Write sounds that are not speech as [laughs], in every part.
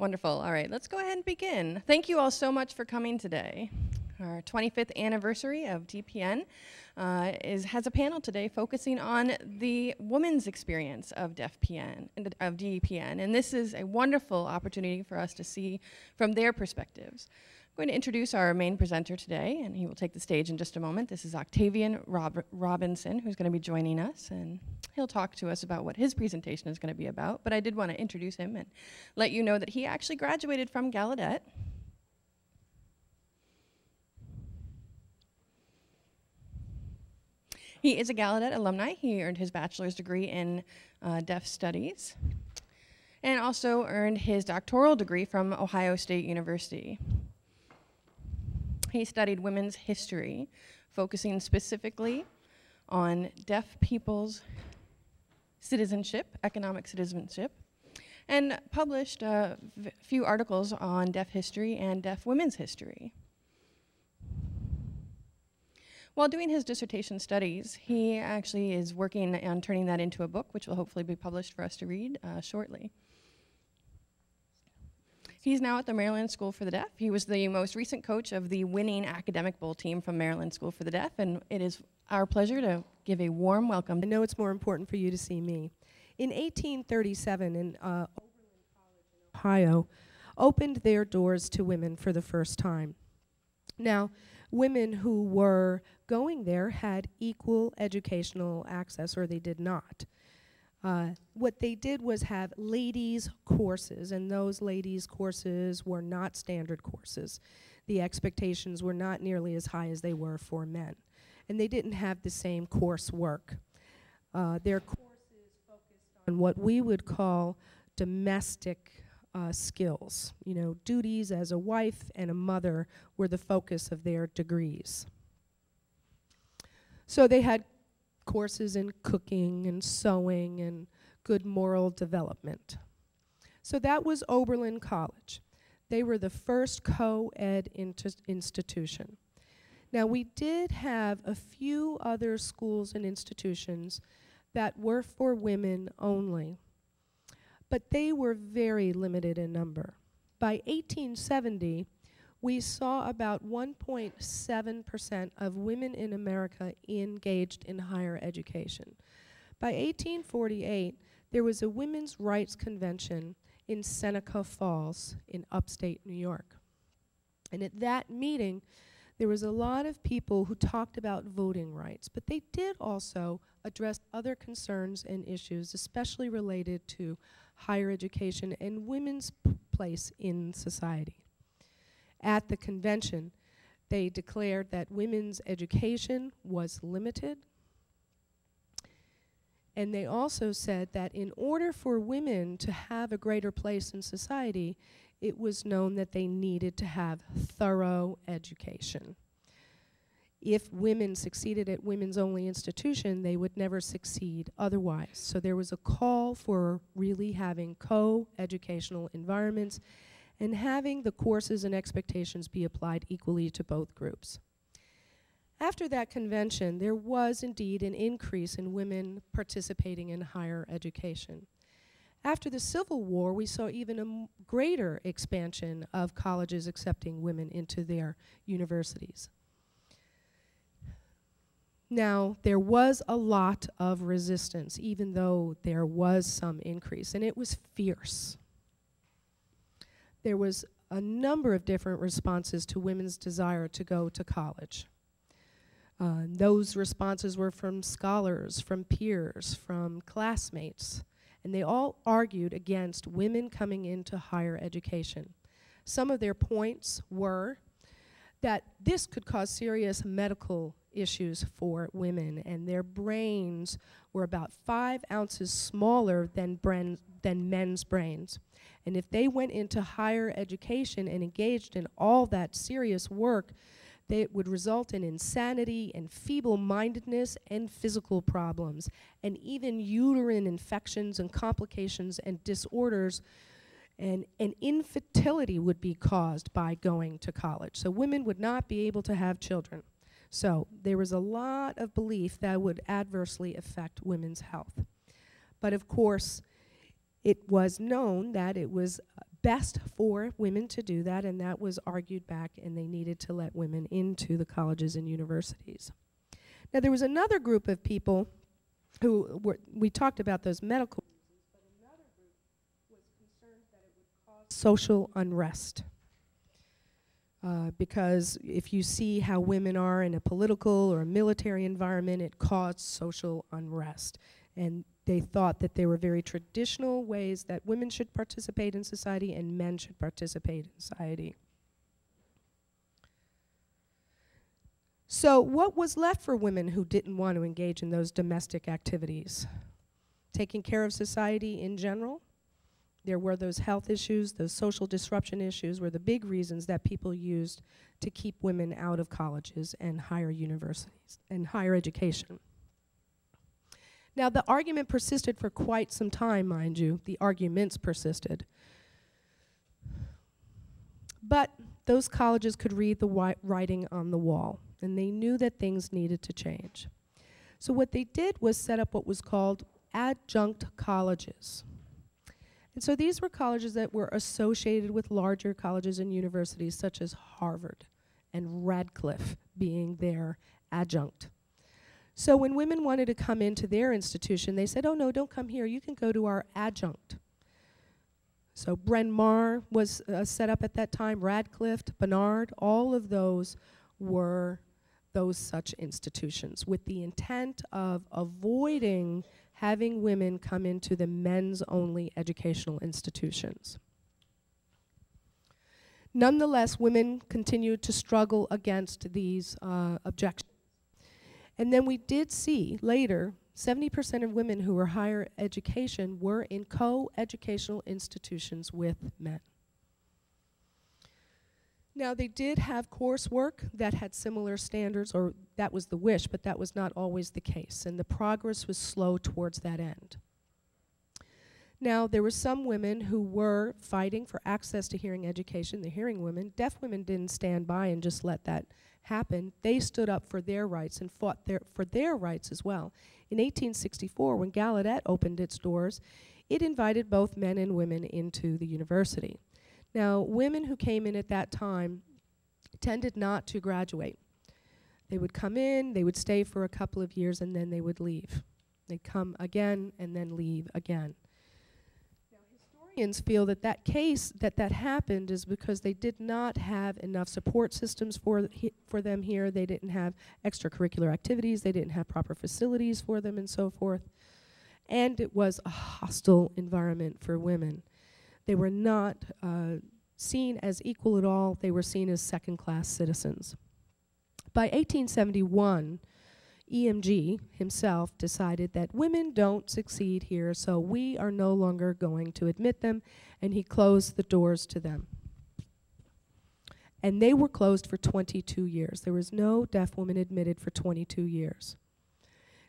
Wonderful. All right, let's go ahead and begin. Thank you all so much for coming today. Our 25th anniversary of DPN uh, is, has a panel today focusing on the woman's experience of DEFPN, of DEPN, and this is a wonderful opportunity for us to see from their perspectives. I'm going to introduce our main presenter today, and he will take the stage in just a moment. This is Octavian Rob Robinson, who's going to be joining us, and he'll talk to us about what his presentation is going to be about. But I did want to introduce him and let you know that he actually graduated from Gallaudet. He is a Gallaudet alumni. He earned his bachelor's degree in uh, deaf studies and also earned his doctoral degree from Ohio State University. He studied women's history, focusing specifically on deaf people's citizenship, economic citizenship, and published a few articles on deaf history and deaf women's history. While doing his dissertation studies, he actually is working on turning that into a book, which will hopefully be published for us to read uh, shortly. He's now at the Maryland School for the Deaf. He was the most recent coach of the winning Academic Bowl team from Maryland School for the Deaf, and it is our pleasure to give a warm welcome. I know it's more important for you to see me. In 1837, in uh, Ohio, opened their doors to women for the first time. Now, women who were going there had equal educational access, or they did not. Uh, what they did was have ladies' courses, and those ladies' courses were not standard courses. The expectations were not nearly as high as they were for men. And they didn't have the same coursework. Uh, their courses focused on what we would call domestic uh, skills. You know, duties as a wife and a mother were the focus of their degrees. So they had courses in cooking and sewing and good moral development. So that was Oberlin College. They were the first co-ed institution. Now we did have a few other schools and institutions that were for women only, but they were very limited in number. By 1870, we saw about 1.7% of women in America engaged in higher education. By 1848, there was a women's rights convention in Seneca Falls in upstate New York. And at that meeting, there was a lot of people who talked about voting rights, but they did also address other concerns and issues, especially related to higher education and women's place in society at the convention, they declared that women's education was limited. And they also said that in order for women to have a greater place in society, it was known that they needed to have thorough education. If women succeeded at women's only institution, they would never succeed otherwise. So there was a call for really having co-educational environments and having the courses and expectations be applied equally to both groups. After that convention, there was indeed an increase in women participating in higher education. After the Civil War, we saw even a greater expansion of colleges accepting women into their universities. Now, there was a lot of resistance, even though there was some increase, and it was fierce there was a number of different responses to women's desire to go to college. Uh, those responses were from scholars, from peers, from classmates, and they all argued against women coming into higher education. Some of their points were that this could cause serious medical issues for women, and their brains were about five ounces smaller than, than men's brains. And if they went into higher education and engaged in all that serious work, it would result in insanity and feeble-mindedness and physical problems, and even uterine infections and complications and disorders and, and infertility would be caused by going to college. So women would not be able to have children. So there was a lot of belief that would adversely affect women's health. But of course, it was known that it was uh, best for women to do that, and that was argued back, and they needed to let women into the colleges and universities. Now, there was another group of people who were, we talked about those medical reasons, but another group was concerned that it would cause social unrest. Uh, because if you see how women are in a political or a military environment, it caused social unrest. And they thought that there were very traditional ways that women should participate in society and men should participate in society. So, what was left for women who didn't want to engage in those domestic activities? Taking care of society in general. There were those health issues, those social disruption issues were the big reasons that people used to keep women out of colleges and higher universities and higher education. Now, the argument persisted for quite some time, mind you. The arguments persisted. But those colleges could read the writing on the wall, and they knew that things needed to change. So, what they did was set up what was called adjunct colleges. And so these were colleges that were associated with larger colleges and universities, such as Harvard and Radcliffe being their adjunct. So when women wanted to come into their institution, they said, oh no, don't come here, you can go to our adjunct. So Bryn Mawr was uh, set up at that time, Radcliffe, Barnard, all of those were those such institutions with the intent of avoiding having women come into the men's only educational institutions. Nonetheless, women continued to struggle against these uh, objections. And then we did see later 70% of women who were higher education were in co educational institutions with men. Now, they did have coursework that had similar standards, or that was the wish, but that was not always the case, and the progress was slow towards that end. Now, there were some women who were fighting for access to hearing education, the hearing women. Deaf women didn't stand by and just let that happen. They stood up for their rights and fought their, for their rights as well. In 1864, when Gallaudet opened its doors, it invited both men and women into the university. Now, women who came in at that time tended not to graduate. They would come in, they would stay for a couple of years, and then they would leave. They'd come again and then leave again. Now, historians feel that that case, that that happened, is because they did not have enough support systems for, for them here. They didn't have extracurricular activities, they didn't have proper facilities for them, and so forth. And it was a hostile environment for women. They were not uh, seen as equal at all, they were seen as second class citizens. By 1871, EMG himself decided that women don't succeed here, so we are no longer going to admit them, and he closed the doors to them. And they were closed for 22 years. There was no deaf woman admitted for 22 years.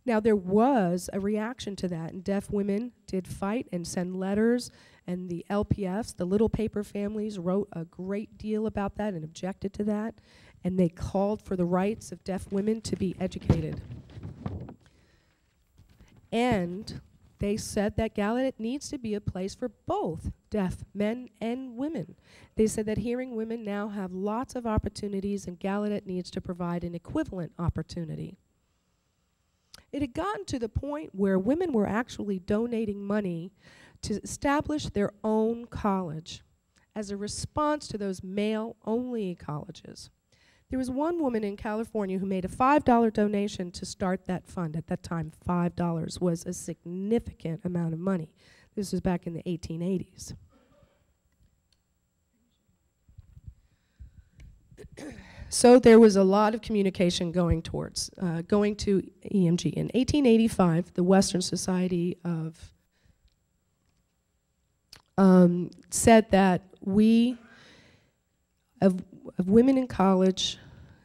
Now, there was a reaction to that, and deaf women did fight and send letters, and the LPFs, the Little Paper Families, wrote a great deal about that and objected to that, and they called for the rights of deaf women to be educated. And they said that Gallaudet needs to be a place for both deaf men and women. They said that hearing women now have lots of opportunities, and Gallaudet needs to provide an equivalent opportunity. It had gotten to the point where women were actually donating money to establish their own college as a response to those male only colleges. There was one woman in California who made a $5 donation to start that fund. At that time, $5 was a significant amount of money. This was back in the 1880s. So there was a lot of communication going towards, uh, going to EMG. In 1885, the Western Society of um, said that we, of, of women in college,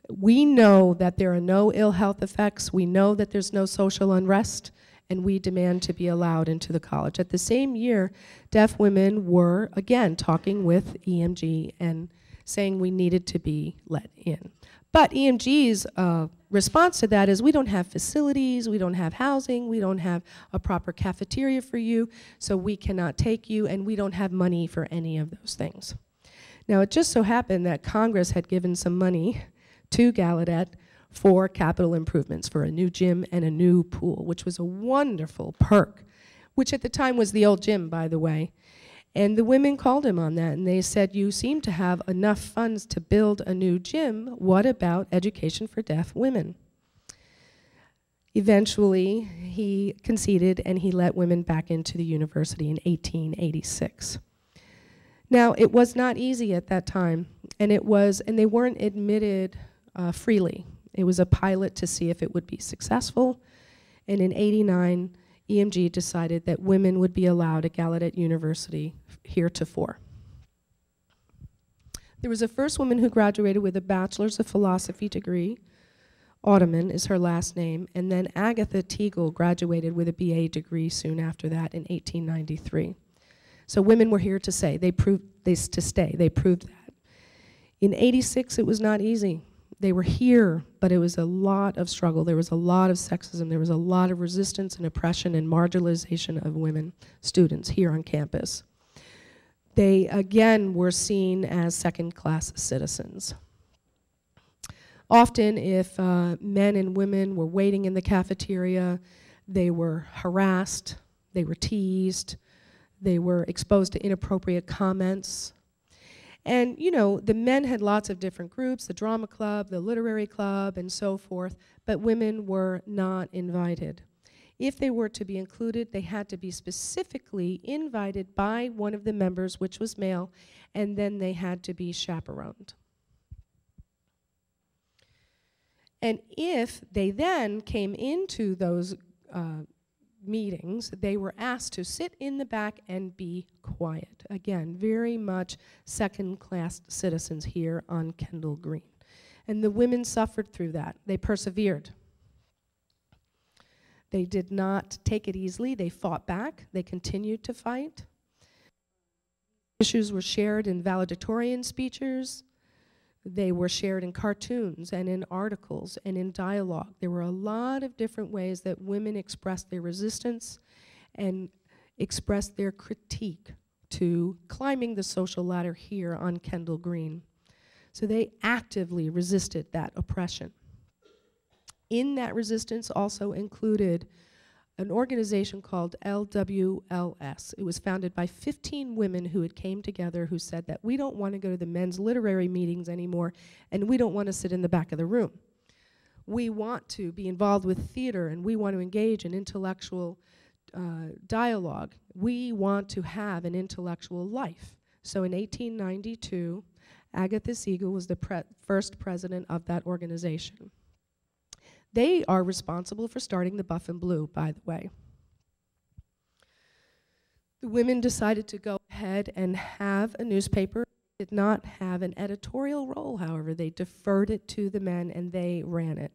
we know that there are no ill health effects, we know that there's no social unrest, and we demand to be allowed into the college. At the same year, deaf women were, again, talking with EMG and saying we needed to be let in. But EMG's uh, response to that is we don't have facilities, we don't have housing, we don't have a proper cafeteria for you, so we cannot take you, and we don't have money for any of those things. Now, it just so happened that Congress had given some money to Gallaudet for capital improvements, for a new gym and a new pool, which was a wonderful perk, which at the time was the old gym, by the way. And the women called him on that, and they said, You seem to have enough funds to build a new gym. What about education for deaf women? Eventually, he conceded and he let women back into the university in 1886. Now, it was not easy at that time, and it was, and they weren't admitted uh, freely. It was a pilot to see if it would be successful. And in 89, EMG decided that women would be allowed at Gallaudet University heretofore. There was a first woman who graduated with a Bachelor's of Philosophy degree. Ottoman is her last name. And then Agatha Tiegel graduated with a BA degree soon after that in 1893. So women were here to say, they proved they, to stay. They proved that. In 86, it was not easy they were here, but it was a lot of struggle. There was a lot of sexism. There was a lot of resistance and oppression and marginalization of women students here on campus. They, again, were seen as second class citizens. Often, if uh, men and women were waiting in the cafeteria, they were harassed, they were teased, they were exposed to inappropriate comments and, you know, the men had lots of different groups the drama club, the literary club, and so forth, but women were not invited. If they were to be included, they had to be specifically invited by one of the members, which was male, and then they had to be chaperoned. And if they then came into those uh, meetings, they were asked to sit in the back and be quiet. Again, very much second class citizens here on Kendall Green. And the women suffered through that. They persevered. They did not take it easily. They fought back. They continued to fight. Issues were shared in valedictorian speeches, they were shared in cartoons and in articles and in dialogue. There were a lot of different ways that women expressed their resistance and expressed their critique to climbing the social ladder here on Kendall Green. So they actively resisted that oppression. In that resistance also included an organization called OWLS. It was founded by 15 women who had came together who said that we don't want to go to the men's literary meetings anymore and we don't want to sit in the back of the room. We want to be involved with theater and we want to engage in intellectual uh, dialogue. We want to have an intellectual life. So in 1892, Agatha Tiegel was the pre first president of that organization. They are responsible for starting the Buff and Blue, by the way. The women decided to go ahead and have a newspaper. Did not have an editorial role, however. They deferred it to the men and they ran it.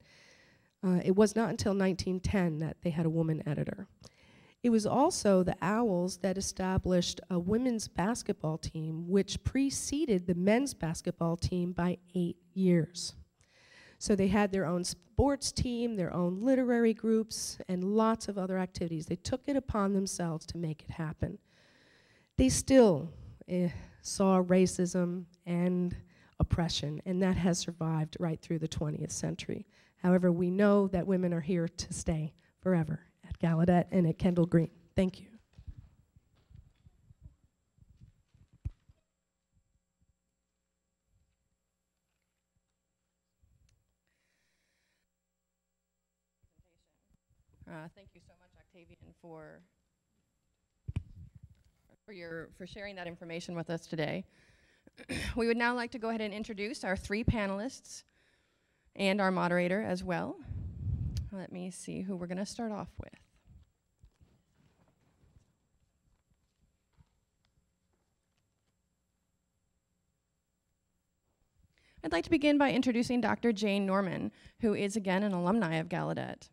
Uh, it was not until 1910 that they had a woman editor. It was also the Owls that established a women's basketball team, which preceded the men's basketball team by eight years. So they had their own sports team, their own literary groups, and lots of other activities. They took it upon themselves to make it happen. They still eh, saw racism and oppression, and that has survived right through the 20th century. However, we know that women are here to stay forever at Gallaudet and at Kendall Green. Thank you. Uh, thank you so much, Octavian, for for your for sharing that information with us today. [clears throat] we would now like to go ahead and introduce our three panelists and our moderator as well. Let me see who we're going to start off with. I'd like to begin by introducing Dr. Jane Norman, who is again an alumni of Gallaudet.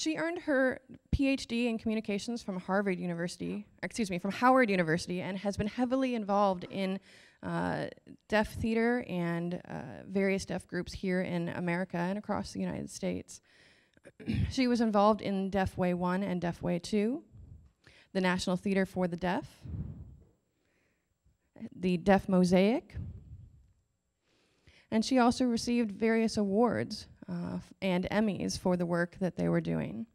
She earned her PhD in communications from Harvard University, excuse me, from Howard University, and has been heavily involved in uh, deaf theater and uh, various deaf groups here in America and across the United States. [clears throat] she was involved in Deaf Way 1 and Deaf Way 2, the National Theater for the Deaf, the Deaf Mosaic, and she also received various awards uh, and Emmys for the work that they were doing.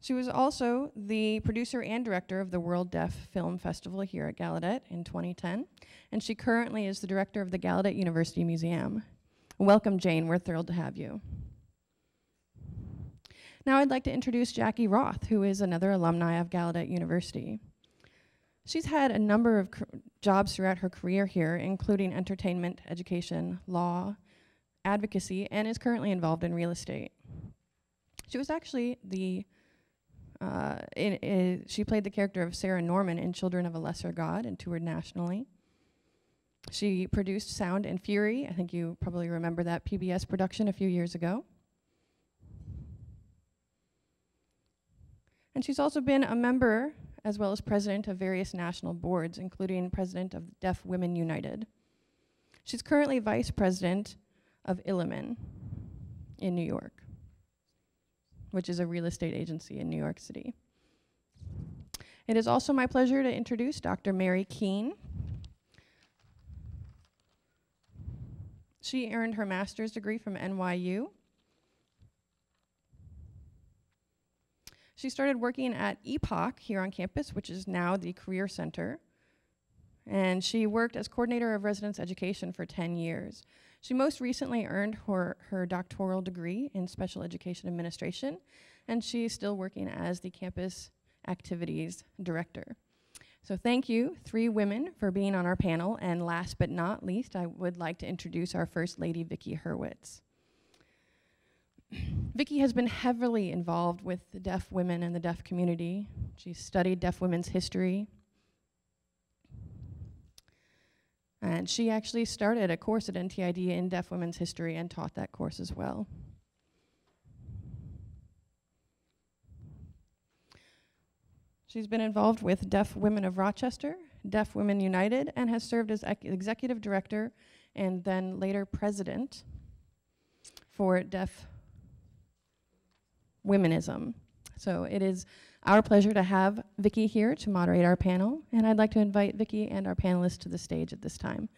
She was also the producer and director of the World Deaf Film Festival here at Gallaudet in 2010, and she currently is the director of the Gallaudet University Museum. Welcome, Jane. We're thrilled to have you. Now I'd like to introduce Jackie Roth, who is another alumni of Gallaudet University. She's had a number of jobs throughout her career here, including entertainment, education, law, advocacy, and is currently involved in real estate. She was actually the uh, she played the character of Sarah Norman in Children of a Lesser God and toured nationally. She produced Sound and Fury. I think you probably remember that PBS production a few years ago. And she's also been a member as well as president of various national boards, including president of Deaf Women United. She's currently vice president of Elliman in New York which is a real estate agency in New York City. It is also my pleasure to introduce Dr. Mary Keene. She earned her master's degree from NYU. She started working at EPOC here on campus, which is now the Career Center. And she worked as coordinator of residence education for 10 years. She most recently earned her, her doctoral degree in special education administration, and she's still working as the campus activities director. So thank you, three women, for being on our panel. And last but not least, I would like to introduce our First Lady, Vicki Hurwitz. Vicki has been heavily involved with the deaf women and the deaf community. She studied deaf women's history, And she actually started a course at NTID in deaf women's history and taught that course as well. She's been involved with Deaf Women of Rochester, Deaf Women United, and has served as executive director and then later president for Deaf Womenism. So it is our pleasure to have Vicki here to moderate our panel, and I'd like to invite Vicki and our panelists to the stage at this time.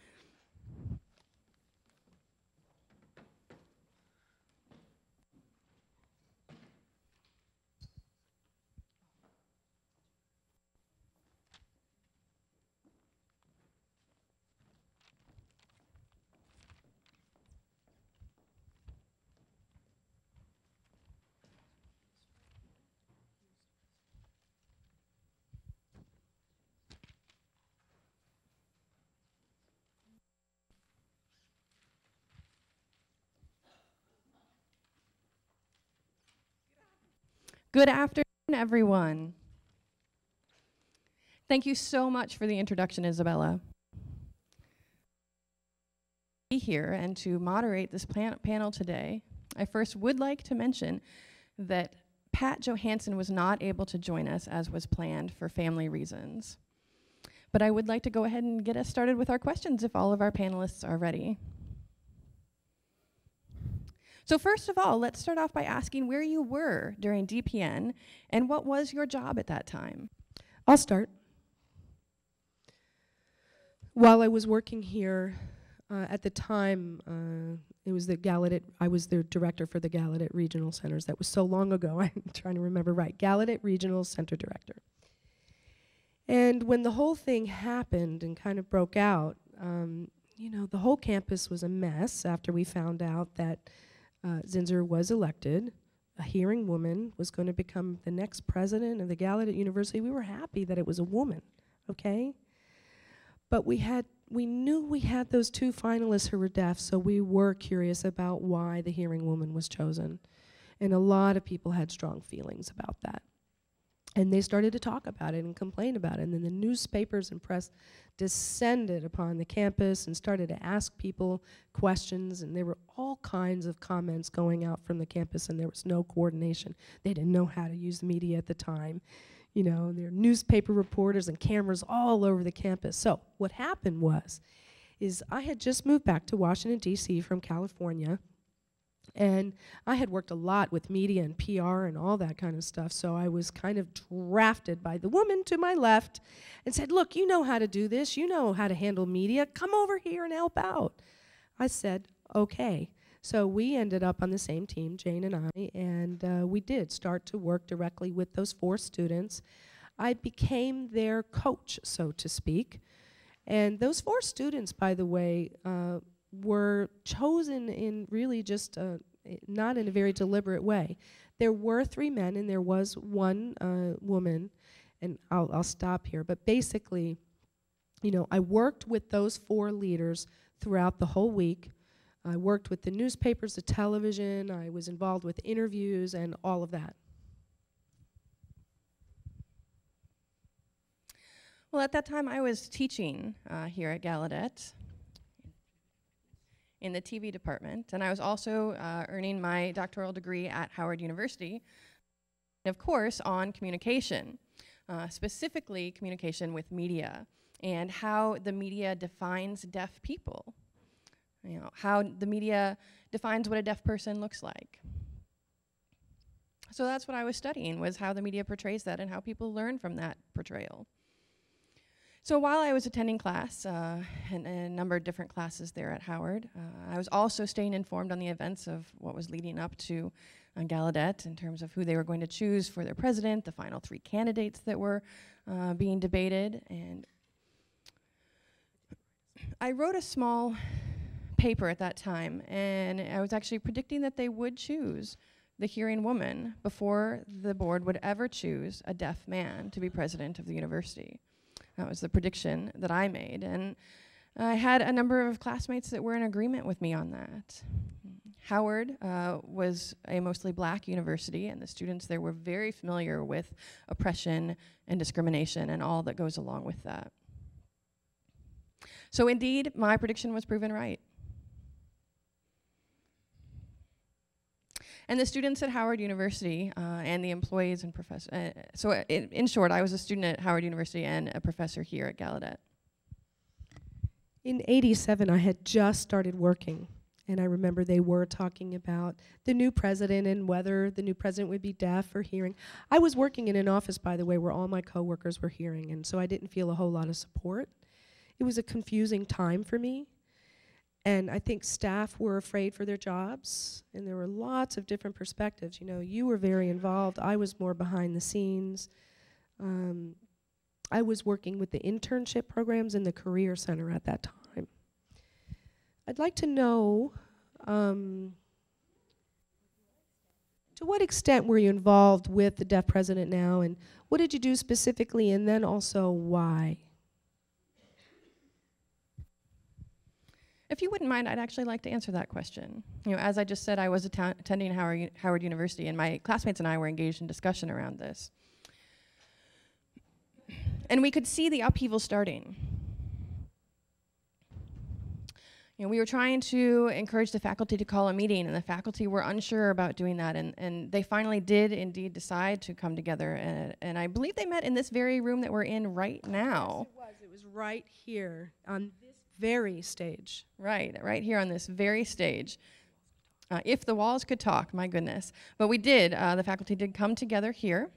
Good afternoon, everyone. Thank you so much for the introduction, Isabella. Be here and to moderate this panel today. I first would like to mention that Pat Johansson was not able to join us as was planned for family reasons. But I would like to go ahead and get us started with our questions if all of our panelists are ready. So first of all, let's start off by asking where you were during DPN and what was your job at that time? I'll start. While I was working here, uh, at the time, uh, it was the Gallaudet, I was the director for the Gallaudet Regional Centers. That was so long ago, [laughs] I'm trying to remember right. Gallaudet Regional Center Director. And when the whole thing happened and kind of broke out, um, you know, the whole campus was a mess after we found out that uh, Zinser was elected. A hearing woman was going to become the next president of the Gallaudet University. We were happy that it was a woman, okay? But we had we knew we had those two finalists who were deaf, so we were curious about why the hearing woman was chosen. And a lot of people had strong feelings about that. And they started to talk about it and complain about it. And then the newspapers and press descended upon the campus and started to ask people questions. And there were all kinds of comments going out from the campus, and there was no coordination. They didn't know how to use the media at the time. You know, there were newspaper reporters and cameras all over the campus. So what happened was, is I had just moved back to Washington, D.C. from California and I had worked a lot with media and PR and all that kind of stuff, so I was kind of drafted by the woman to my left and said, Look, you know how to do this, you know how to handle media, come over here and help out. I said, Okay. So we ended up on the same team, Jane and I, and uh, we did start to work directly with those four students. I became their coach, so to speak. And those four students, by the way, uh, were chosen in really just a, not in a very deliberate way. There were three men and there was one uh, woman, and I'll, I'll stop here. But basically, you know, I worked with those four leaders throughout the whole week. I worked with the newspapers, the television, I was involved with interviews and all of that. Well, at that time, I was teaching uh, here at Gallaudet in the TV department, and I was also uh, earning my doctoral degree at Howard University, of course, on communication, uh, specifically communication with media and how the media defines deaf people. You know, how the media defines what a deaf person looks like. So that's what I was studying was how the media portrays that and how people learn from that portrayal. So while I was attending class, uh, and, and, a number of different classes there at Howard, uh, I was also staying informed on the events of what was leading up to uh, Gallaudet in terms of who they were going to choose for their president, the final three candidates that were uh, being debated, and I wrote a small paper at that time, and I was actually predicting that they would choose the hearing woman before the board would ever choose a deaf man to be president of the university. That was the prediction that I made. And I had a number of classmates that were in agreement with me on that. Howard uh, was a mostly black university, and the students there were very familiar with oppression and discrimination and all that goes along with that. So, indeed, my prediction was proven right. And the students at Howard University uh, and the employees and professors. Uh, so, uh, in, in, short, I was a student at Howard University and a professor here at Gallaudet. In 87, I had just started working. And I remember they were talking about the new president and whether the new president would be deaf or hearing. I was working in an office, by the way, where all my coworkers were hearing, and so I didn't feel a whole lot of support. It was a confusing time for me. And I think staff were afraid for their jobs, and there were lots of different perspectives. You know, you were very involved. I was more behind the scenes. Um, I was working with the internship programs in the Career Center at that time. I'd like to know um, to what extent were you involved with the deaf president now, and what did you do specifically, and then also why? If you wouldn't mind, I'd actually like to answer that question. You know, as I just said, I was attending Howard, Howard University, and my classmates and I were engaged in discussion around this. And we could see the upheaval starting. You know, we were trying to encourage the faculty to call a meeting, and the faculty were unsure about doing that, and, and they finally did indeed decide to come together, and, and I believe they met in this very room that we're in right now. Yes, it was. It was right here on very stage. Right, right here on this very stage. Uh, if the walls could talk, my goodness. But we did, uh, the faculty did come together here.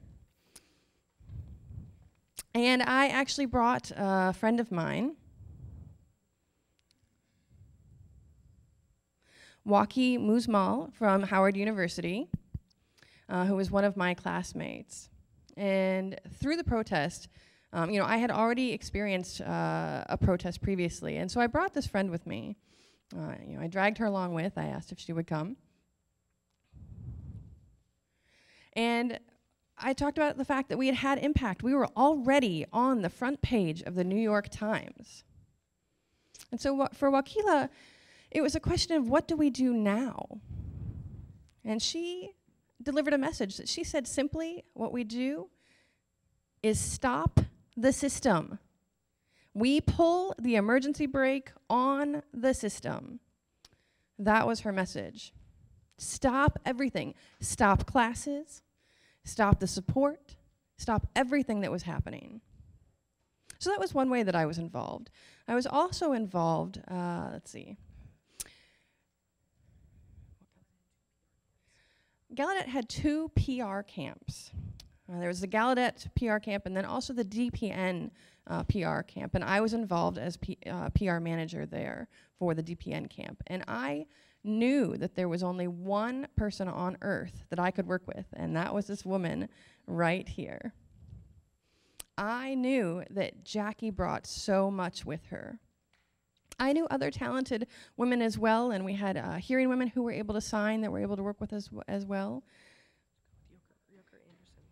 And I actually brought a friend of mine, Waki Muzmal from Howard University, uh, who was one of my classmates. And through the protest, um, you know, I had already experienced uh, a protest previously, and so I brought this friend with me. Uh, you know, I dragged her along with. I asked if she would come, and I talked about the fact that we had had impact. We were already on the front page of the New York Times, and so for Wakila, it was a question of what do we do now. And she delivered a message that she said simply, what we do is stop the system. We pull the emergency brake on the system. That was her message. Stop everything. Stop classes. Stop the support. Stop everything that was happening. So that was one way that I was involved. I was also involved, uh, let's see. Gallaudet had two PR camps. Uh, there was the Gallaudet PR camp and then also the DPN uh, PR camp. And I was involved as P uh, PR manager there for the DPN camp. And I knew that there was only one person on earth that I could work with, and that was this woman right here. I knew that Jackie brought so much with her. I knew other talented women as well, and we had uh, hearing women who were able to sign that were able to work with us as well.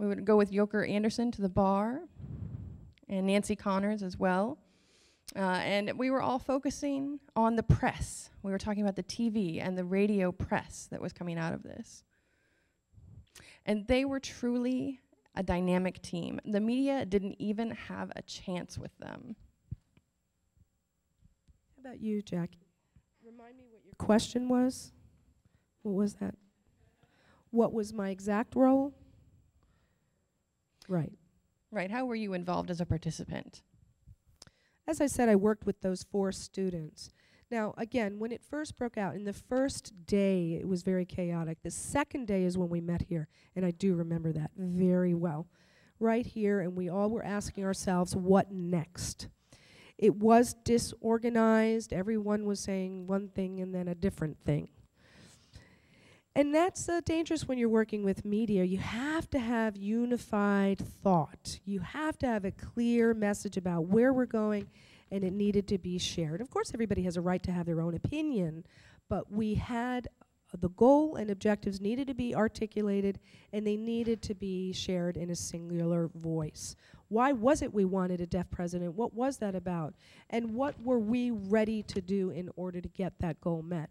We would go with Yerker Andersson to the bar, and Nancy Connors as well. Uh, and we were all focusing on the press. We were talking about the TV and the radio press that was coming out of this. And they were truly a dynamic team. The media didn't even have a chance with them. How about you, Jackie? Remind me what your question was. What was that? What was my exact role? Right. Right. How were you involved as a participant? As I said, I worked with those four students. Now, again, when it first broke out, in the first day, it was very chaotic. The second day is when we met here, and I do remember that very well. Right here, and we all were asking ourselves, what next? It was disorganized. Everyone was saying one thing and then a different thing. And that's uh, dangerous when you're working with media. You have to have unified thought. You have to have a clear message about where we're going, and it needed to be shared. Of course, everybody has a right to have their own opinion, but we had uh, the goal and objectives needed to be articulated, and they needed to be shared in a singular voice. Why was it we wanted a deaf president? What was that about? And what were we ready to do in order to get that goal met?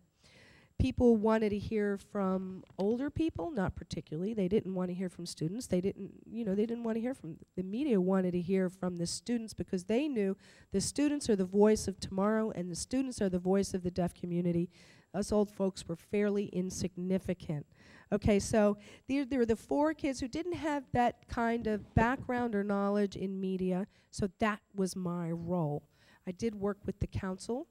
People wanted to hear from older people, not particularly. They didn't want to hear from students. They didn't, you know, they didn't want to hear from the media wanted to hear from the students because they knew the students are the voice of tomorrow and the students are the voice of the deaf community. Us old folks were fairly insignificant. Okay, so there, there were the four kids who didn't have that kind of background or knowledge in media, so that was my role. I did work with the council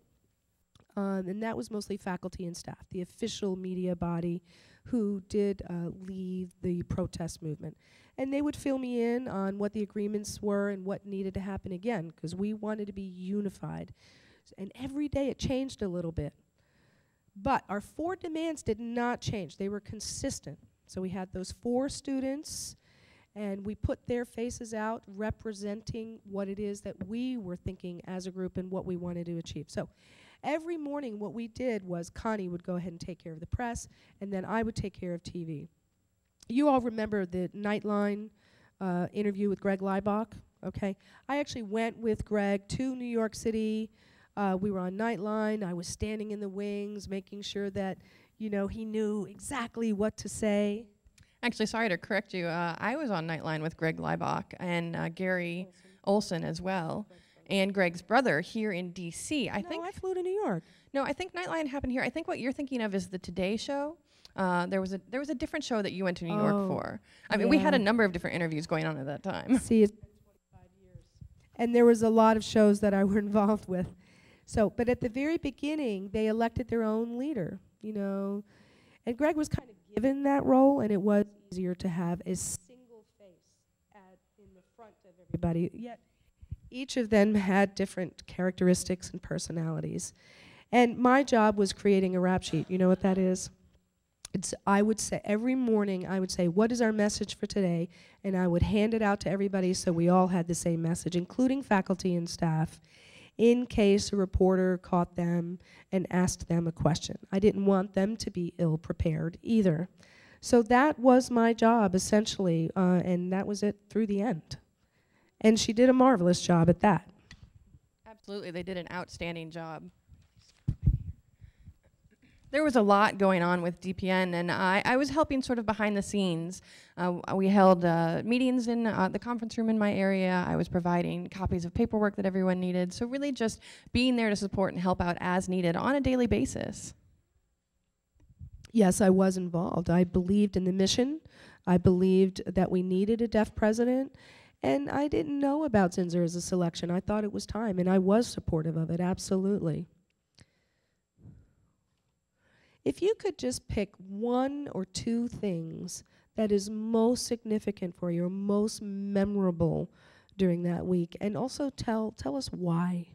um, and that was mostly faculty and staff, the official media body who did uh, lead the protest movement. And they would fill me in on what the agreements were and what needed to happen again, because we wanted to be unified. S and every day it changed a little bit. But our four demands did not change, they were consistent. So we had those four students, and we put their faces out representing what it is that we were thinking as a group and what we wanted to achieve. So Every morning, what we did was Connie would go ahead and take care of the press, and then I would take care of TV. You all remember the Nightline uh, interview with Greg Hlibok, okay? I actually went with Greg to New York City. Uh, we were on Nightline. I was standing in the wings, making sure that, you know, he knew exactly what to say. Actually, sorry to correct you. Uh, I was on Nightline with Greg Hlibok and uh, Gary Olsen. Olsen as well and Greg's brother here in D.C. I no, think I flew to New York. No, I think Nightline happened here. I think what you're thinking of is the Today Show. Uh, there was a there was a different show that you went to New oh, York for. I mean, we had a number of different interviews going on at that time. See, it's been 25 years, and there was a lot of shows that I [laughs] were involved with. So, but at the very beginning, they elected their own leader. You know, and Greg was kind of given that role, and it was easier to have a single face at in the front of everybody. Yet each of them had different characteristics and personalities. And my job was creating a rap sheet. You know what that is? It's, I would say every morning, I would say, What is our message for today? And I would hand it out to everybody so we all had the same message, including faculty and staff, in case a reporter caught them and asked them a question. I didn't want them to be ill prepared either. So that was my job, essentially, uh, and that was it through the end. And she did a marvelous job at that. Absolutely, they did an outstanding job. There was a lot going on with DPN, and I, I was helping sort of behind the scenes. Uh, we held uh, meetings in uh, the conference room in my area. I was providing copies of paperwork that everyone needed. So, really, just being there to support and help out as needed on a daily basis. Yes, I was involved. I believed in the mission. I believed that we needed a deaf president. And I didn't know about Zinser as a selection. I thought it was time, and I was supportive of it, absolutely. If you could just pick one or two things that is most significant for you or most memorable during that week, and also tell, tell us why.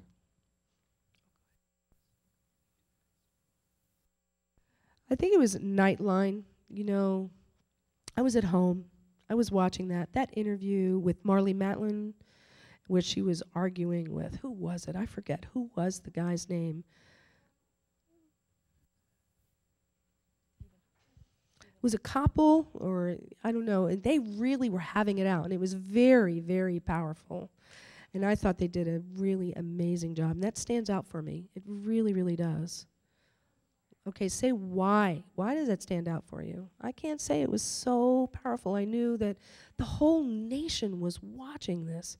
I think it was Nightline. You know, I was at home. I was watching that. That interview with Marlee Matlin, where she was arguing with, who was it? I forget. Who was the guy's name? was a couple or I don't know, and they really were having it out, and it was very, very powerful. And I thought they did a really amazing job, and that stands out for me. It really, really does. Okay, say why. Why does that stand out for you? I can't say it was so powerful. I knew that the whole nation was watching this.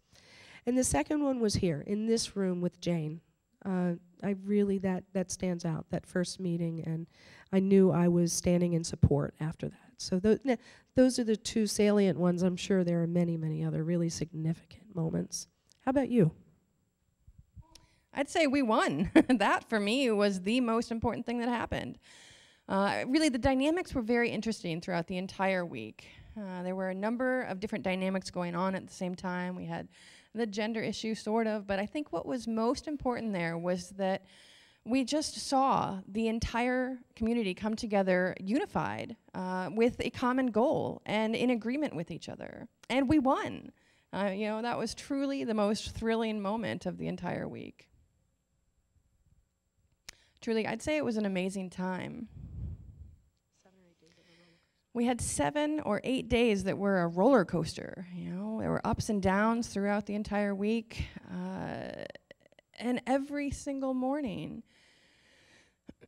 And the second one was here in this room with Jane. Uh, I really that that stands out that first meeting, and I knew I was standing in support after that. So th- those are the two salient ones. I'm sure there are many, many other really significant moments. How about you? I'd say we won. [laughs] that for me was the most important thing that happened. Uh, really, the dynamics were very interesting throughout the entire week. Uh, there were a number of different dynamics going on at the same time. We had the gender issue, sort of, but I think what was most important there was that we just saw the entire community come together unified uh, with a common goal and in agreement with each other. And we won. Uh, you know, that was truly the most thrilling moment of the entire week. Truly, I'd say it was an amazing time. We had seven or eight days that were a roller coaster. You know, there were ups and downs throughout the entire week, uh, and every single morning.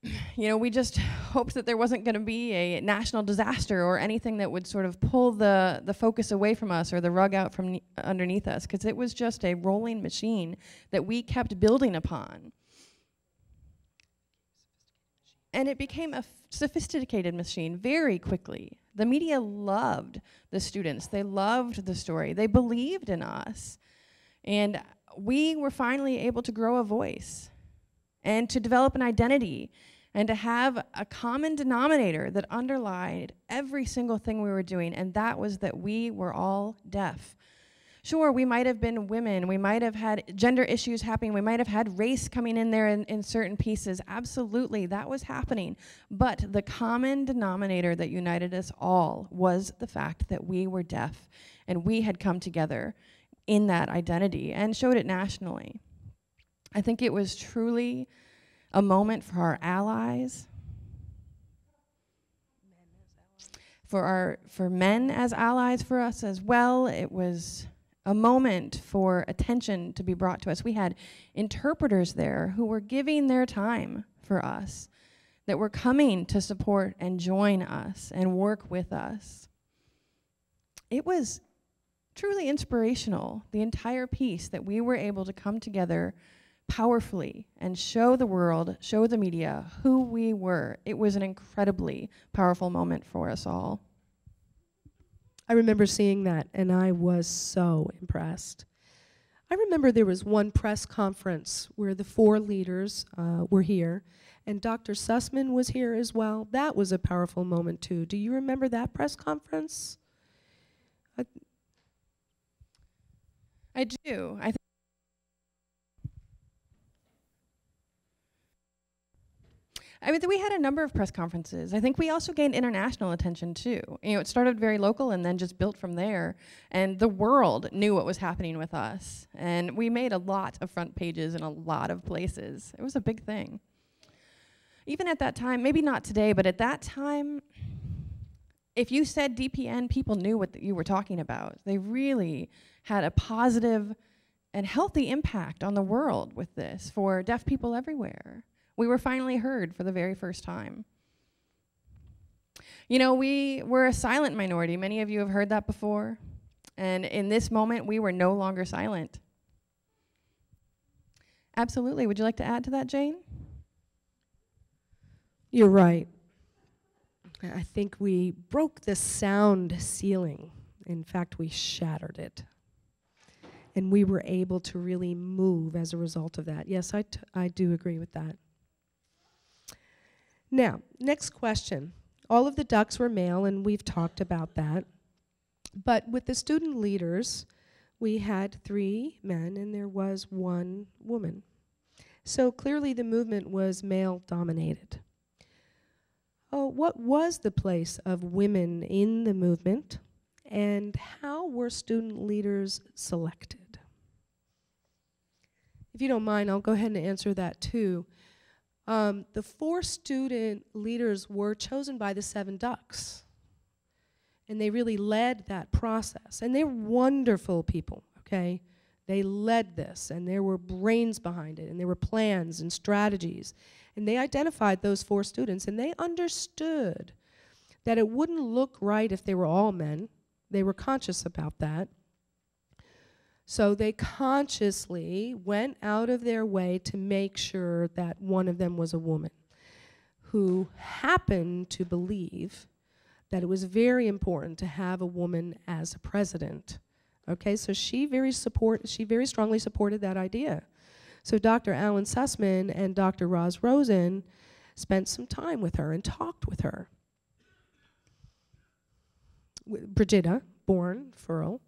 [clears throat] You know, we just hoped that there wasn't going to be a national disaster or anything that would sort of pull the, the focus away from us or the rug out from underneath us, because it was just a rolling machine that we kept building upon and it became a sophisticated machine very quickly. The media loved the students, they loved the story, they believed in us. And we were finally able to grow a voice and to develop an identity and to have a common denominator that underlined every single thing we were doing, and that was that we were all deaf. Sure, we might have been women, we might have had gender issues happening, we might have had race coming in there in, in certain pieces. Absolutely, that was happening. But the common denominator that united us all was the fact that we were deaf and we had come together in that identity and showed it nationally. I think it was truly a moment for our allies, for our for men as allies for us as well. It was a moment for attention to be brought to us. We had interpreters there who were giving their time for us, that were coming to support and join us and work with us. It was truly inspirational, the entire piece that we were able to come together powerfully and show the world, show the media who we were. It was an incredibly powerful moment for us all. I remember seeing that and I was so impressed. I remember there was one press conference where the four leaders uh, were here and Dr. Sussman was here as well. That was a powerful moment too. Do you remember that press conference? I, I do. I I mean, we had a number of press conferences. I think we also gained international attention too. You know, it started very local and then just built from there. And the world knew what was happening with us. And we made a lot of front pages in a lot of places. It was a big thing. Even at that time, maybe not today, but at that time, if you said DPN, people knew what you were talking about. They really had a positive and healthy impact on the world with this for deaf people everywhere we were finally heard for the very first time. You know, we were a silent minority. Many of you have heard that before. And in this moment, we were no longer silent. Absolutely. Would you like to add to that, Jane? You're right. I think we broke the sound ceiling. In fact, we shattered it. And we were able to really move as a result of that. Yes, I, I do agree with that. Now, next question. All of the ducks were male, and we've talked about that. But with the student leaders, we had three men and there was one woman. So clearly the movement was male dominated. Oh, uh, what was the place of women in the movement and how were student leaders selected? If you don't mind, I'll go ahead and answer that too. Um, the four student leaders were chosen by the seven ducks and they really led that process. And they're wonderful people, okay? They led this, and there were brains behind it, and there were plans and strategies. And they identified those four students, and they understood that it wouldn't look right if they were all men. They were conscious about that. So they consciously went out of their way to make sure that one of them was a woman who happened to believe that it was very important to have a woman as a president. Okay, so she very support she very strongly supported that idea. So Dr. Alan Sussman and Dr. Roz Rosen spent some time with her and talked with her. Brigida born Furl,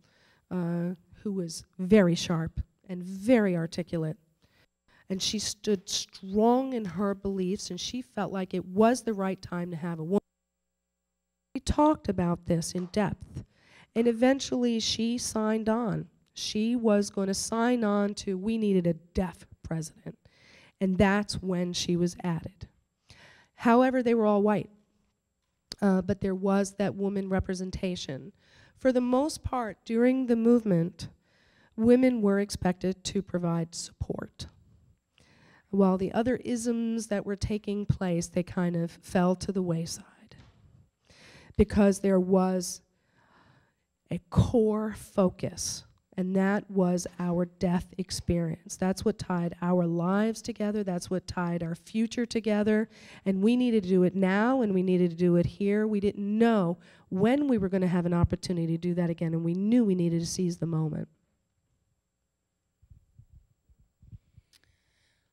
uh, who was very sharp and very articulate. And she stood strong in her beliefs, and she felt like it was the right time to have a woman. We talked about this in depth. And eventually she signed on. She was going to sign on to, we needed a deaf president. And that's when she was added. However, they were all white. Uh, but there was that woman representation. For the most part, during the movement, women were expected to provide support. While the other isms that were taking place, they kind of fell to the wayside because there was a core focus, and that was our death experience. That's what tied our lives together, that's what tied our future together, and we needed to do it now, and we needed to do it here. We didn't know when we were going to have an opportunity to do that again, and we knew we needed to seize the moment.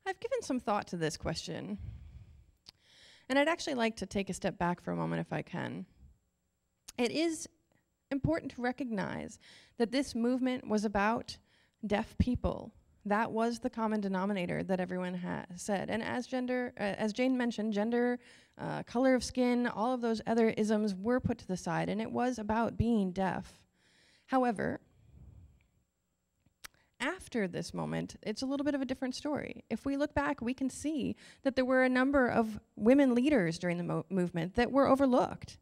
I've given some thought to this question. And I'd actually like to take a step back for a moment if I can. It is important to recognize that this movement was about deaf people. That was the common denominator that everyone said. And as gender, uh, as Jane mentioned, gender, uh, color of skin, all of those other isms were put to the side, and it was about being deaf. However, after this moment, it's a little bit of a different story. If we look back, we can see that there were a number of women leaders during the mo movement that were overlooked.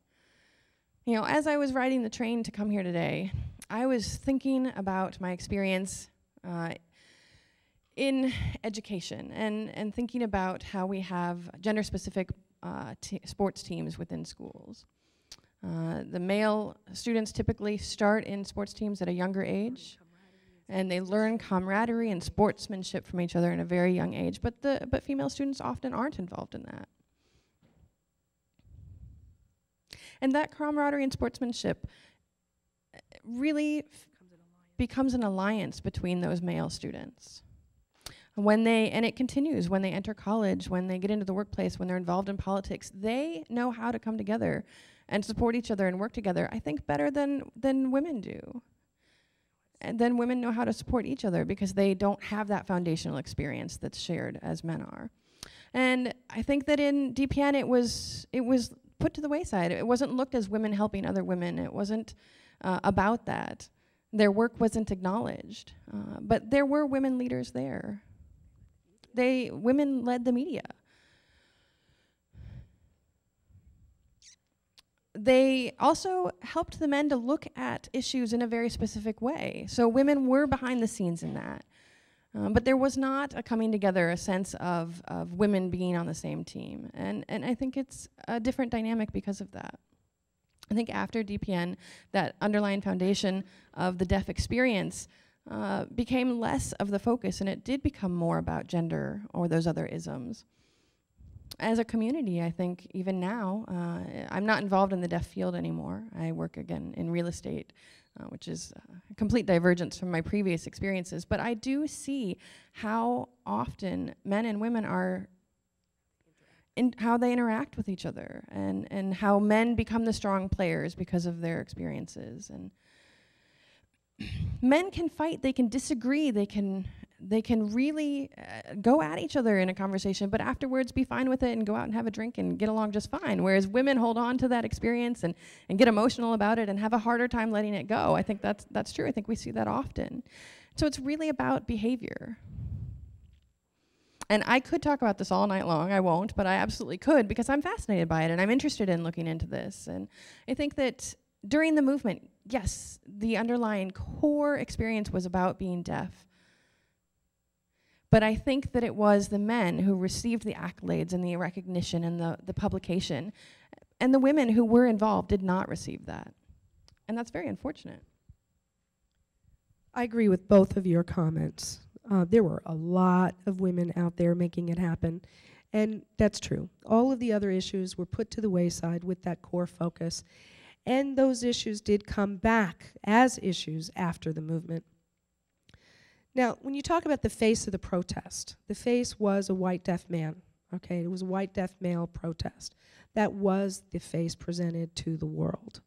You know, as I was riding the train to come here today, I was thinking about my experience uh, in education and, and thinking about how we have gender specific uh, sports teams within schools. Uh, the male students typically start in sports teams at a younger age and they learn camaraderie and sportsmanship from each other in a very young age but the but female students often aren't involved in that And that camaraderie and sportsmanship uh, really becomes an alliance between those male students. When they, and it continues when they enter college, when they get into the workplace, when they're involved in politics, they know how to come together and support each other and work together, I think better than, than women do. And then women know how to support each other because they don't have that foundational experience that's shared as men are. And I think that in DPN it was it was put to the wayside. It wasn't looked as women helping other women. It wasn't uh, about that. Their work wasn't acknowledged. Uh, but there were women leaders there. They women led the media. They also helped the men to look at issues in a very specific way. So women were behind the scenes in that. Um, but there was not a coming together, a sense of, of women being on the same team. And, and I think it's a different dynamic because of that. I think after DPN, that underlying foundation of the deaf experience uh, became less of the focus and it did become more about gender or those other isms. As a community, I think even now, uh, I'm not involved in the deaf field anymore. I work again in real estate, uh, which is a complete divergence from my previous experiences. But I do see how often men and women are in how they interact with each other and, and how men become the strong players because of their experiences. And [clears throat] men can fight, they can disagree, they can they can really uh, go at each other in a conversation, but afterwards be fine with it and go out and have a drink and get along just fine. Whereas women hold on to that experience and, and get emotional about it and have a harder time letting it go. I think that's that's true. I think we see that often. So it's really about behavior. And I could talk about this all night long. I won't, but I absolutely could because I'm fascinated by it and I'm interested in looking into this. And I think that during the movement, yes, the underlying core experience was about being deaf. But I think that it was the men who received the accolades and the recognition and the, the publication. And the women who were involved did not receive that. And that's very unfortunate. I agree with both of your comments. Uh, there were a lot of women out there making it happen. And that's true. All of the other issues were put to the wayside with that core focus. And those issues did come back as issues after the movement. Now, when you talk about the face of the protest, the face was a white deaf man. Okay, it was a white deaf male protest. That was the face presented to the world.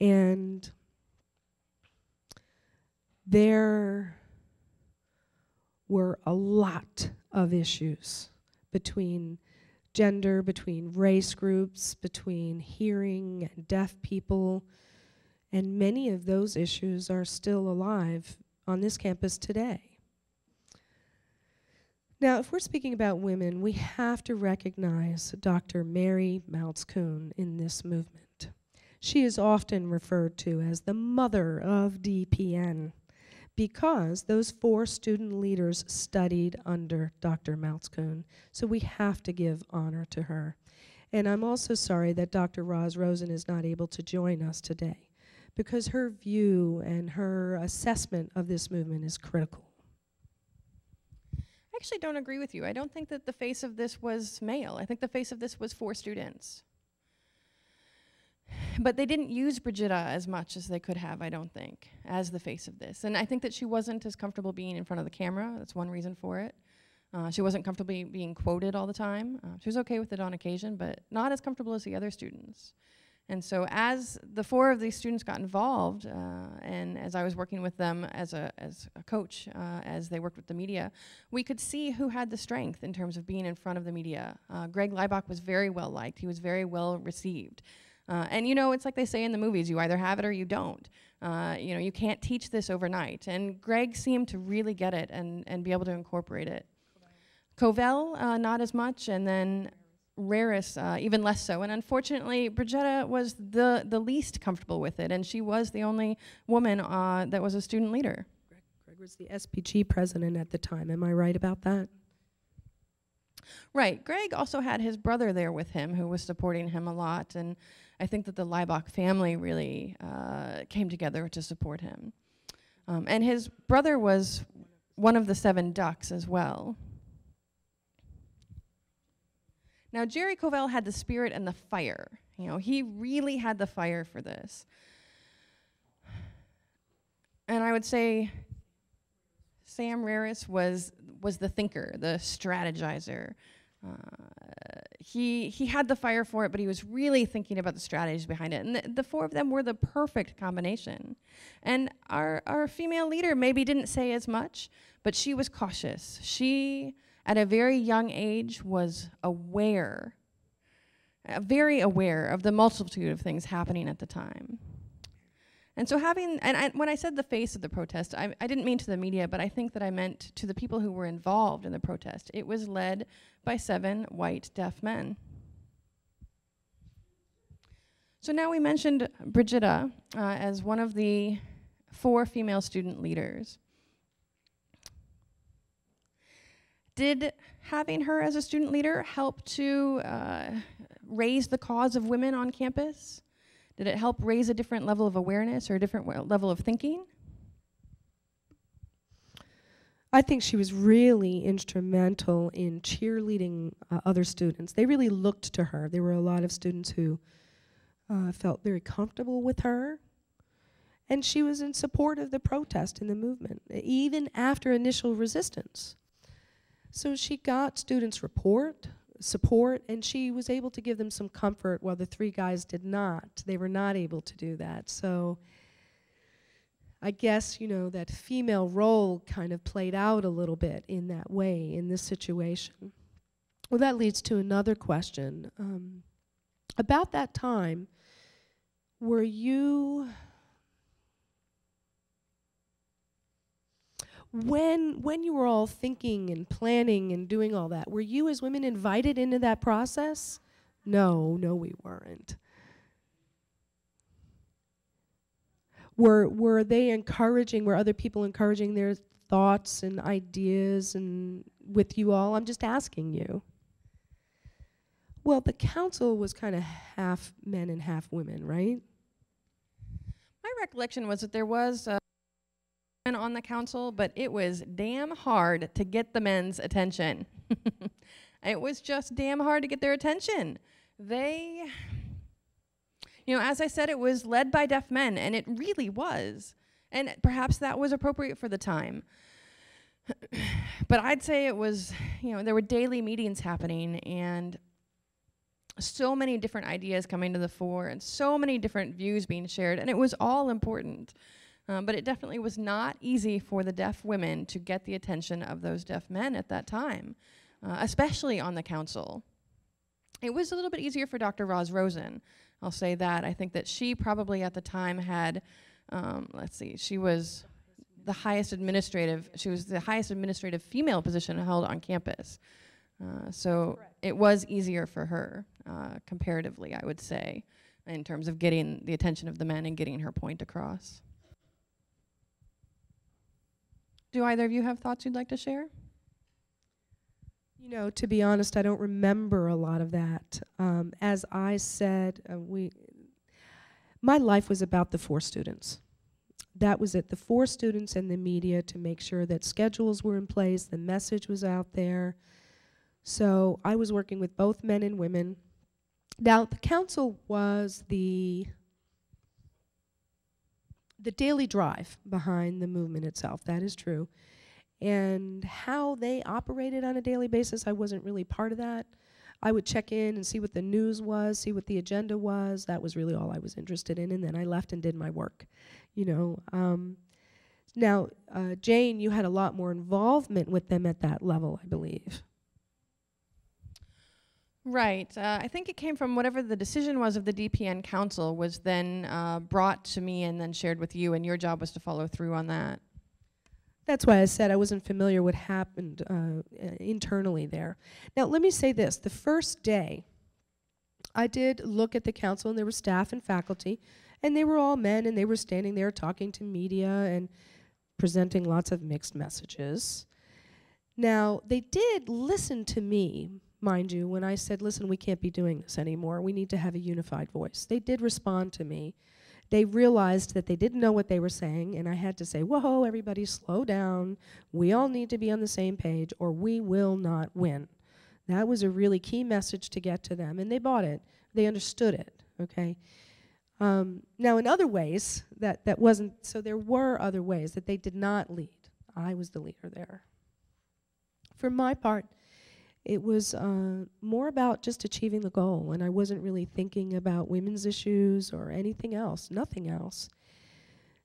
And there were a lot of issues between gender, between race groups, between hearing and deaf people. And many of those issues are still alive on this campus today. Now, if we're speaking about women, we have to recognize Dr. Mary Malzkuhn in this movement. She is often referred to as the mother of DPN because those four student leaders studied under Dr. Malzkuhn. So we have to give honor to her. And I'm also sorry that Dr. Roz Rosen is not able to join us today because her view and her assessment of this movement is critical. I actually don't agree with you. I don't think that the face of this was male. I think the face of this was for students. But they didn't use Bridgetta as much as they could have, I don't think, as the face of this. And I think that she wasn't as comfortable being in front of the camera. That's one reason for it. Uh, she wasn't comfortable being quoted all the time. Uh, she was okay with it on occasion, but not as comfortable as the other students. And so as the four of these students got involved, uh, and as I was working with them as a, as a coach, uh, as they worked with the media, we could see who had the strength in terms of being in front of the media. Uh, Greg Hlibok was very well liked. He was very well received. Uh, and you know, it's like they say in the movies, you either have it or you don't. Uh, you know, you can't teach this overnight. And Greg seemed to really get it and, and be able to incorporate it. Covell, uh, not as much, and then Rarus, uh, even less so. And unfortunately, Bridgetta was the, the least comfortable with it, and she was the only woman uh, that was a student leader. Greg, Greg was the SBG president at the time. Am I right about that? Right. Greg also had his brother there with him who was supporting him a lot. And I think that the Hlibok family really uh, came together to support him. Um, and his brother was one of the seven ducks as well. Now, Jerry Covell had the spirit and the fire. You know, he really had the fire for this. And I would say Sam Rarus was was the thinker, the strategizer. Uh, he he had the fire for it, but he was really thinking about the strategies behind it. And the, the, four of them were the perfect combination. And our our female leader maybe didn't say as much, but she was cautious. She at a very young age was aware, uh, very aware of the multitude of things happening at the time. And so having, and I, when I said the face of the protest, I, I didn't mean to the media, but I think that I meant to the people who were involved in the protest. It was led by seven white deaf men. So now we mentioned Bridgetta uh, as one of the four female student leaders. Did having her as a student leader help to uh, raise the cause of women on campus? Did it help raise a different level of awareness or a different level of thinking? I think she was really instrumental in cheerleading uh, other students. They really looked to her. There were a lot of students who uh, felt very comfortable with her. And she was in support of the protest and the movement, even after initial resistance. So she got students' report, support, and she was able to give them some comfort while the three guys did not. They were not able to do that. So I guess, you know, that female role kind of played out a little bit in that way in this situation. Well, that leads to another question. Um, about that time, were you when when you were all thinking and planning and doing all that were you as women invited into that process? No no we weren't. Were were they encouraging were other people encouraging their thoughts and ideas and with you all? I'm just asking you. Well the council was kind of half men and half women right? My recollection was that there was on the council, but it was damn hard to get the men's attention. [laughs] it was just damn hard to get their attention. They, you know, as I said, it was led by deaf men, and it really was. And perhaps that was appropriate for the time. [clears throat] but I'd say it was, you know, there were daily meetings happening, and so many different ideas coming to the fore and so many different views being shared, and it was all important. Um, but it definitely was not easy for the deaf women to get the attention of those deaf men at that time, uh, especially on the council. It was a little bit easier for Dr. Roz Rosen. I'll say that. I think that she probably at the time had, um, let's see, she was the highest administrative, she was the highest administrative female position held on campus. Uh, so it was easier for her, uh, comparatively, I would say, in terms of getting the attention of the men and getting her point across. Do either of you have thoughts you'd like to share? You know, to be honest, I don't remember a lot of that. Um, as I said, uh, we, my life was about the four students. That was it, the four students and the media to make sure that schedules were in place, the message was out there. So I was working with both men and women. Now, the council was the the daily drive behind the movement itself. That is true and how they operated on a daily basis, I wasn't really part of that. I would check in and see what the news was, see what the agenda was. That was really all I was interested in, and then I left and did my work. You know. Um, now, uh, Jane, you had a lot more involvement with them at that level, I believe. Right. Uh, I think it came from whatever the decision was of the DPN council was then uh, brought to me and then shared with you, and your job was to follow through on that. That's why I said I wasn't familiar what happened uh, internally there. Now, let me say this. The first day, I did look at the council, and there were staff and faculty, and they were all men, and they were standing there talking to media and presenting lots of mixed messages. Now, they did listen to me, mind you, when I said, listen, we can't be doing this anymore. We need to have a unified voice. They did respond to me they realized that they didn't know what they were saying, and I had to say, Whoa, everybody, slow down. We all need to be on the same page, or we will not win. That was a really key message to get to them, and they bought it. They understood it, okay? Um, now, in other ways, that, that wasn't, so there were other ways that they did not lead. I was the leader there. For my part, it was uh, more about just achieving the goal, and I wasn't really thinking about women's issues or anything else, nothing else.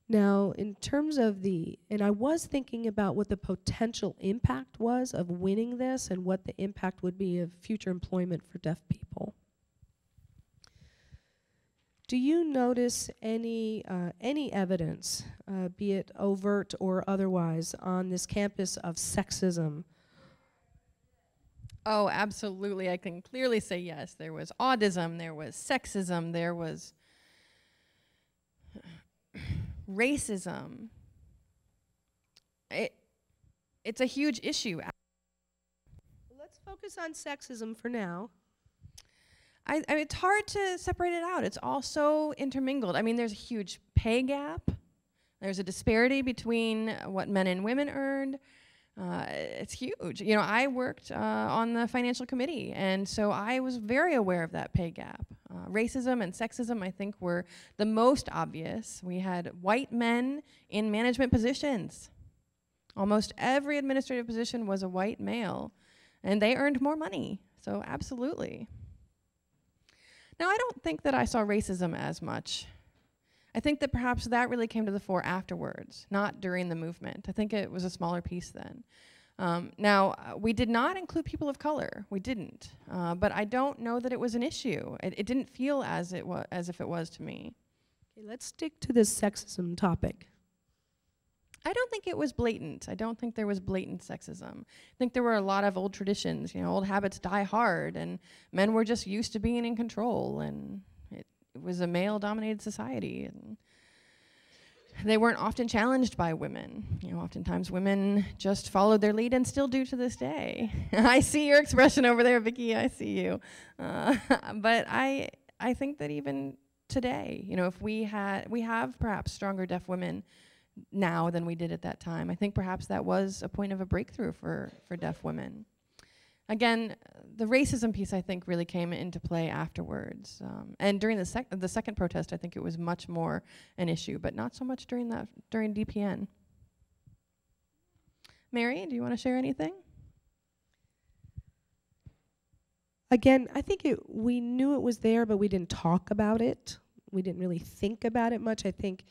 Now, in terms of the, and I was thinking about what the potential impact was of winning this and what the impact would be of future employment for deaf people. Do you notice any, uh, any evidence, uh, be it overt or otherwise, on this campus of sexism Oh, absolutely. I can clearly say yes. There was audism, there was sexism, there was racism. It, it's a huge issue. Let's focus on sexism for now. I, I, it's hard to separate it out. It's all so intermingled. I mean, there's a huge pay gap. There's a disparity between what men and women earned. Uh, it's huge. You know, I worked uh, on the financial committee, and so I was very aware of that pay gap. Uh, racism and sexism, I think, were the most obvious. We had white men in management positions. Almost every administrative position was a white male, and they earned more money. So, absolutely. Now, I don't think that I saw racism as much. I think that perhaps that really came to the fore afterwards, not during the movement. I think it was a smaller piece then. Um, now, uh, we did not include people of color. We didn't. Uh, but I don't know that it was an issue. It, it didn't feel as, it wa- as if it was to me. Okay, let's stick to this sexism topic. I don't think it was blatant. I don't think there was blatant sexism. I think there were a lot of old traditions. You know, old habits die hard, and men were just used to being in control, and it, was a male-dominated society, and they weren't often challenged by women. You know, oftentimes women just followed their lead and still do to this day. [laughs] I see your expression over there, Vicki. I see you. Uh, [laughs] but I, I think that even today, you know, if we had, we have perhaps stronger deaf women now than we did at that time. I think perhaps that was a point of a breakthrough for, for deaf women. Again, the racism piece I think really came into play afterwards. Um, and during the, sec- the second protest, I think it was much more an issue, but not so much during that during DPN. Mary, do you want to share anything? Again, I think it, we knew it was there, but we didn't talk about it. We didn't really think about it much. I think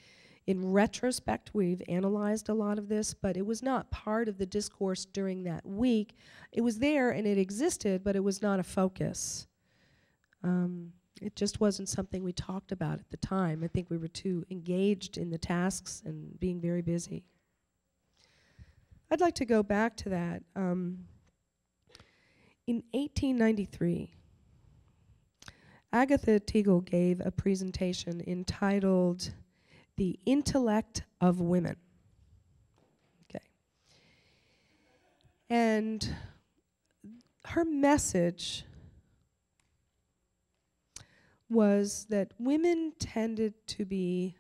in retrospect, we've analyzed a lot of this, but it was not part of the discourse during that week. It was there and it existed, but it was not a focus. Um, it just wasn't something we talked about at the time. I think we were too engaged in the tasks and being very busy. I'd like to go back to that. Um, in 1893, Agatha Tiegel gave a presentation entitled the intellect of women. Okay. And her message was that women tended to be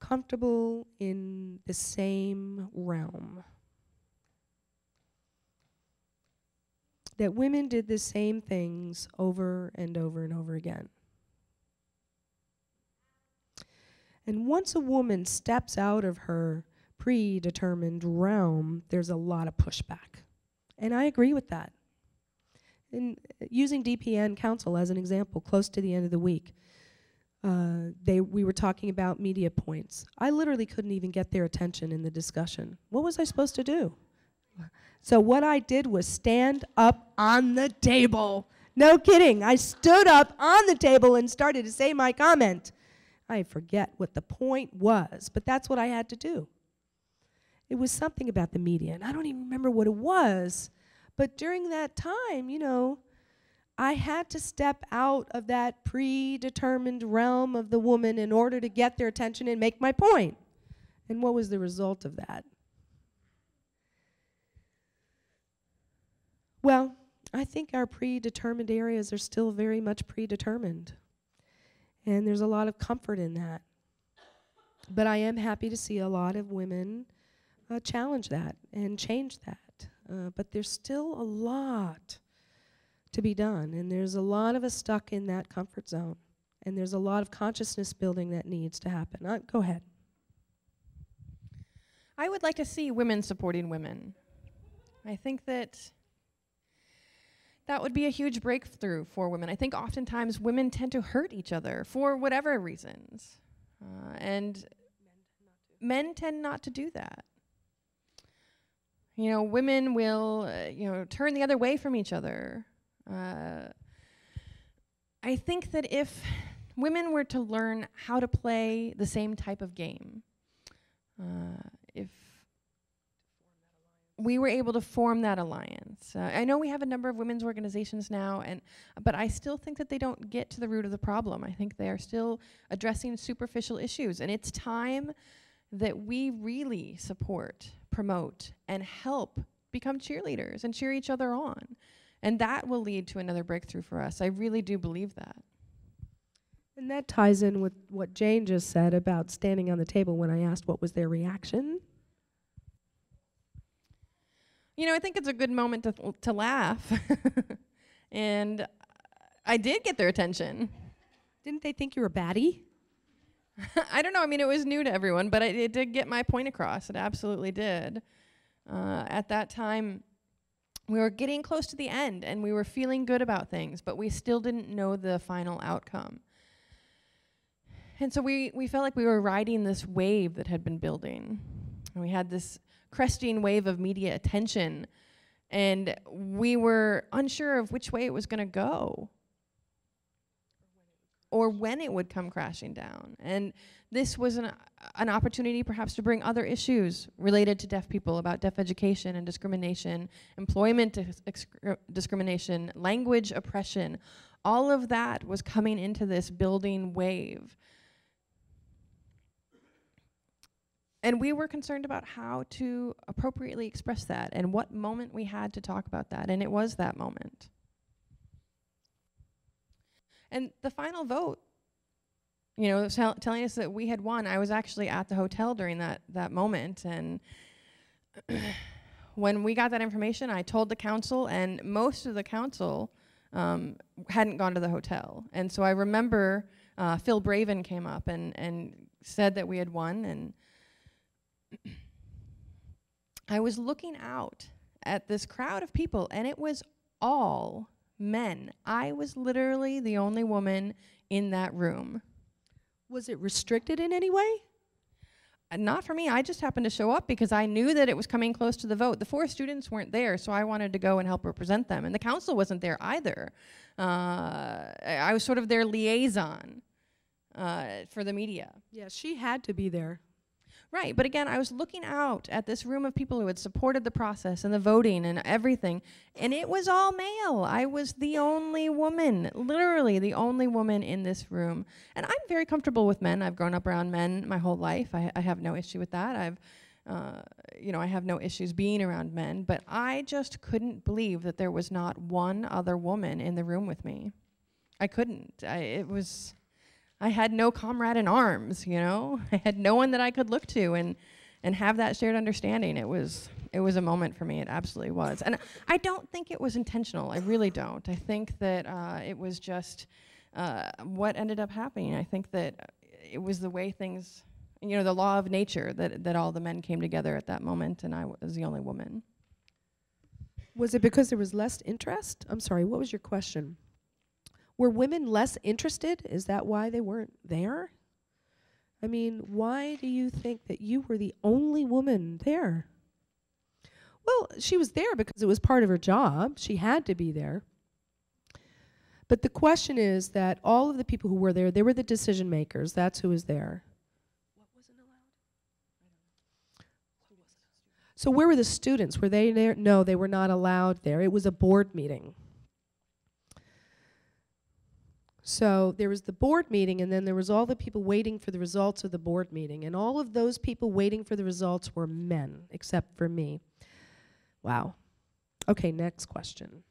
comfortable in the same realm. That women did the same things over and over and over again. And once a woman steps out of her predetermined realm, there's a lot of pushback. And I agree with that. And using DPN Council as an example, close to the end of the week, uh, they we were talking about media points. I literally couldn't even get their attention in the discussion. What was I supposed to do? So what I did was stand up on the table. No kidding. I stood up on the table and started to say my comment. I forget what the point was, but that's what I had to do. It was something about the media, and I don't even remember what it was. But during that time, you know, I had to step out of that predetermined realm of the woman in order to get their attention and make my point. And what was the result of that? Well, I think our predetermined areas are still very much predetermined. And there's a lot of comfort in that. But I am happy to see a lot of women uh, challenge that and change that. Uh, but there's still a lot to be done. And there's a lot of us stuck in that comfort zone. And there's a lot of consciousness building that needs to happen. Uh, go ahead. I would like to see women supporting women. I think that that would be a huge breakthrough for women. I think oftentimes women tend to hurt each other for whatever reasons. Uh, and men tend not to do that. You know, women will, uh, you know, turn the other way from each other. Uh, I think that if women were to learn how to play the same type of game, uh, if we were able to form that alliance. Uh, I know we have a number of women's organizations now, and but I still think that they don't get to the root of the problem. I think they are still addressing superficial issues, and it's time that we really support, promote, and help become cheerleaders and cheer each other on. And that will lead to another breakthrough for us. I really do believe that. And that ties in with what Jane just said about standing on the table when I asked what was their reaction. You know, I think it's a good moment to, to laugh. [laughs] and I did get their attention. Didn't they think you were baddie? [laughs] I don't know. I mean, it was new to everyone, but it, it did get my point across. It absolutely did. Uh, at that time, we were getting close to the end and we were feeling good about things, but we still didn't know the final outcome. And so we, we felt like we were riding this wave that had been building. And we had this cresting wave of media attention, and we were unsure of which way it was going to go or when it would come crashing down. And this was an, an opportunity perhaps to bring other issues related to deaf people about deaf education and discrimination, employment discrimination, language oppression. All of that was coming into this building wave. And we were concerned about how to appropriately express that and what moment we had to talk about that. And it was that moment. And the final vote, you know, tell, telling us that we had won. I was actually at the hotel during that that moment, and [clears throat] when we got that information, I told the council, and most of the council um, hadn't gone to the hotel. And so I remember uh, Phil Bravin came up and and said that we had won, and [clears throat] I was looking out at this crowd of people, and it was all men. I was literally the only woman in that room. Was it restricted in any way? Uh, not for me. I just happened to show up because I knew that it was coming close to the vote. The four students weren't there, so I wanted to go and help represent them. And the council wasn't there either. Uh, I was sort of their liaison uh, for the media. Yeah, she had to be there. Right, but again, I was looking out at this room of people who had supported the process and the voting and everything, and it was all male. I was the only woman, literally the only woman in this room. And I'm very comfortable with men. I've grown up around men my whole life. I, I have no issue with that. I've, uh, you know, I have no issues being around men, but I just couldn't believe that there was not one other woman in the room with me. I couldn't. I, it was I had no comrade in arms, you know. [laughs] I had no one that I could look to and and have that shared understanding. It was it was a moment for me. It absolutely was. And I don't think it was intentional. I really don't. I think that uh, it was just uh, what ended up happening. I think that it was the way things, you know, the law of nature that that all the men came together at that moment, and I was the only woman. Was it because there was less interest? I'm sorry. What was your question? Were women less interested? Is that why they weren't there? I mean, why do you think that you were the only woman there? Well, she was there because it was part of her job. She had to be there. But the question is that all of the people who were there, they were the decision makers. That's who was there. What wasn't allowed? So where were the students? Were they there? No, they were not allowed there. It was a board meeting. So there was the board meeting, and then there was all the people waiting for the results of the board meeting. And all of those people waiting for the results were men, except for me. Wow. Okay, next question.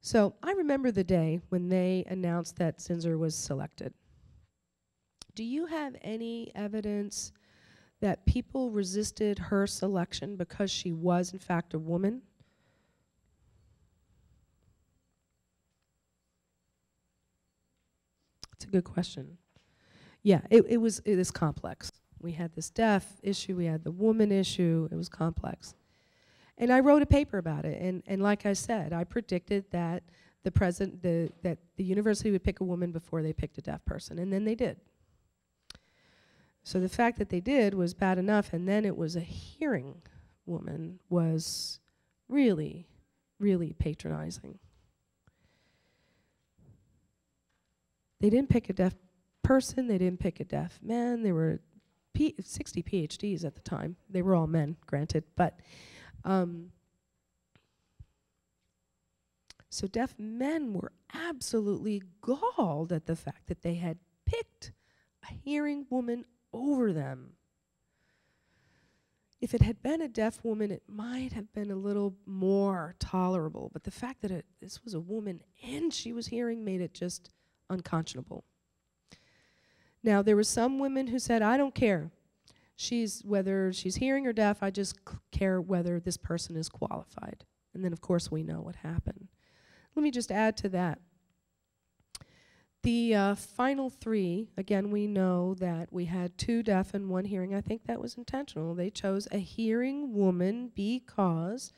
So I remember the day when they announced that Zinser was selected. Do you have any evidence that people resisted her selection because she was, in fact, a woman? It's a good question. Yeah, it, it was it is complex. We had this deaf issue, we had the woman issue, it was complex. And I wrote a paper about it, and, and like I said, I predicted that the present the that the university would pick a woman before they picked a deaf person, and then they did. So the fact that they did was bad enough, and then it was a hearing woman was really, really patronizing. They didn't pick a deaf person, they didn't pick a deaf man. There were P 60 PhDs at the time. They were all men, granted, but um, so deaf men were absolutely galled at the fact that they had picked a hearing woman over them. if it had been a deaf woman, it might have been a little more tolerable. But the fact that it, this was a woman and she was hearing made it just unconscionable. Now, there were some women who said, I don't care. She's whether she's hearing or deaf, I just care whether this person is qualified. And then, of course, we know what happened. Let me just add to that. The uh, final three, again, we know that we had two deaf and one hearing. I think that was intentional. They chose a hearing woman because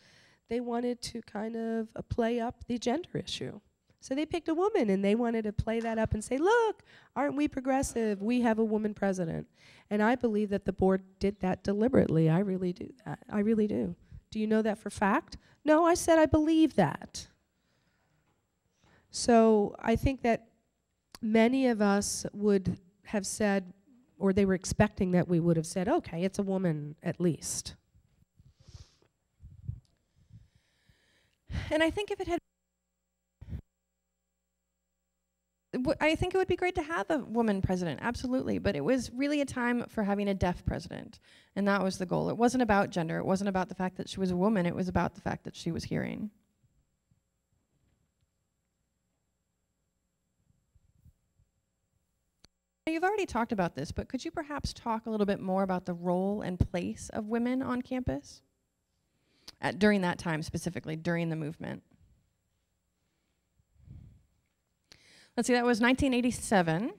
they wanted to kind of uh, play up the gender issue. So they picked a woman and they wanted to play that up and say, look, aren't we progressive? We have a woman president. And I believe that the board did that deliberately. I really do that. I really do. Do you know that for fact? No, I said I believe that. So I think that many of us would have said, or they were expecting that we would have said, okay, it's a woman at least. And I think if it had I think it would be great to have a woman president, absolutely. But it was really a time for having a deaf president, and that was the goal. It wasn't about gender. It wasn't about the fact that she was a woman. It was about the fact that she was hearing. You've already talked about this, but could you perhaps talk a little bit more about the role and place of women on campus At, during that time, specifically during the movement? Let's see, that was 1987.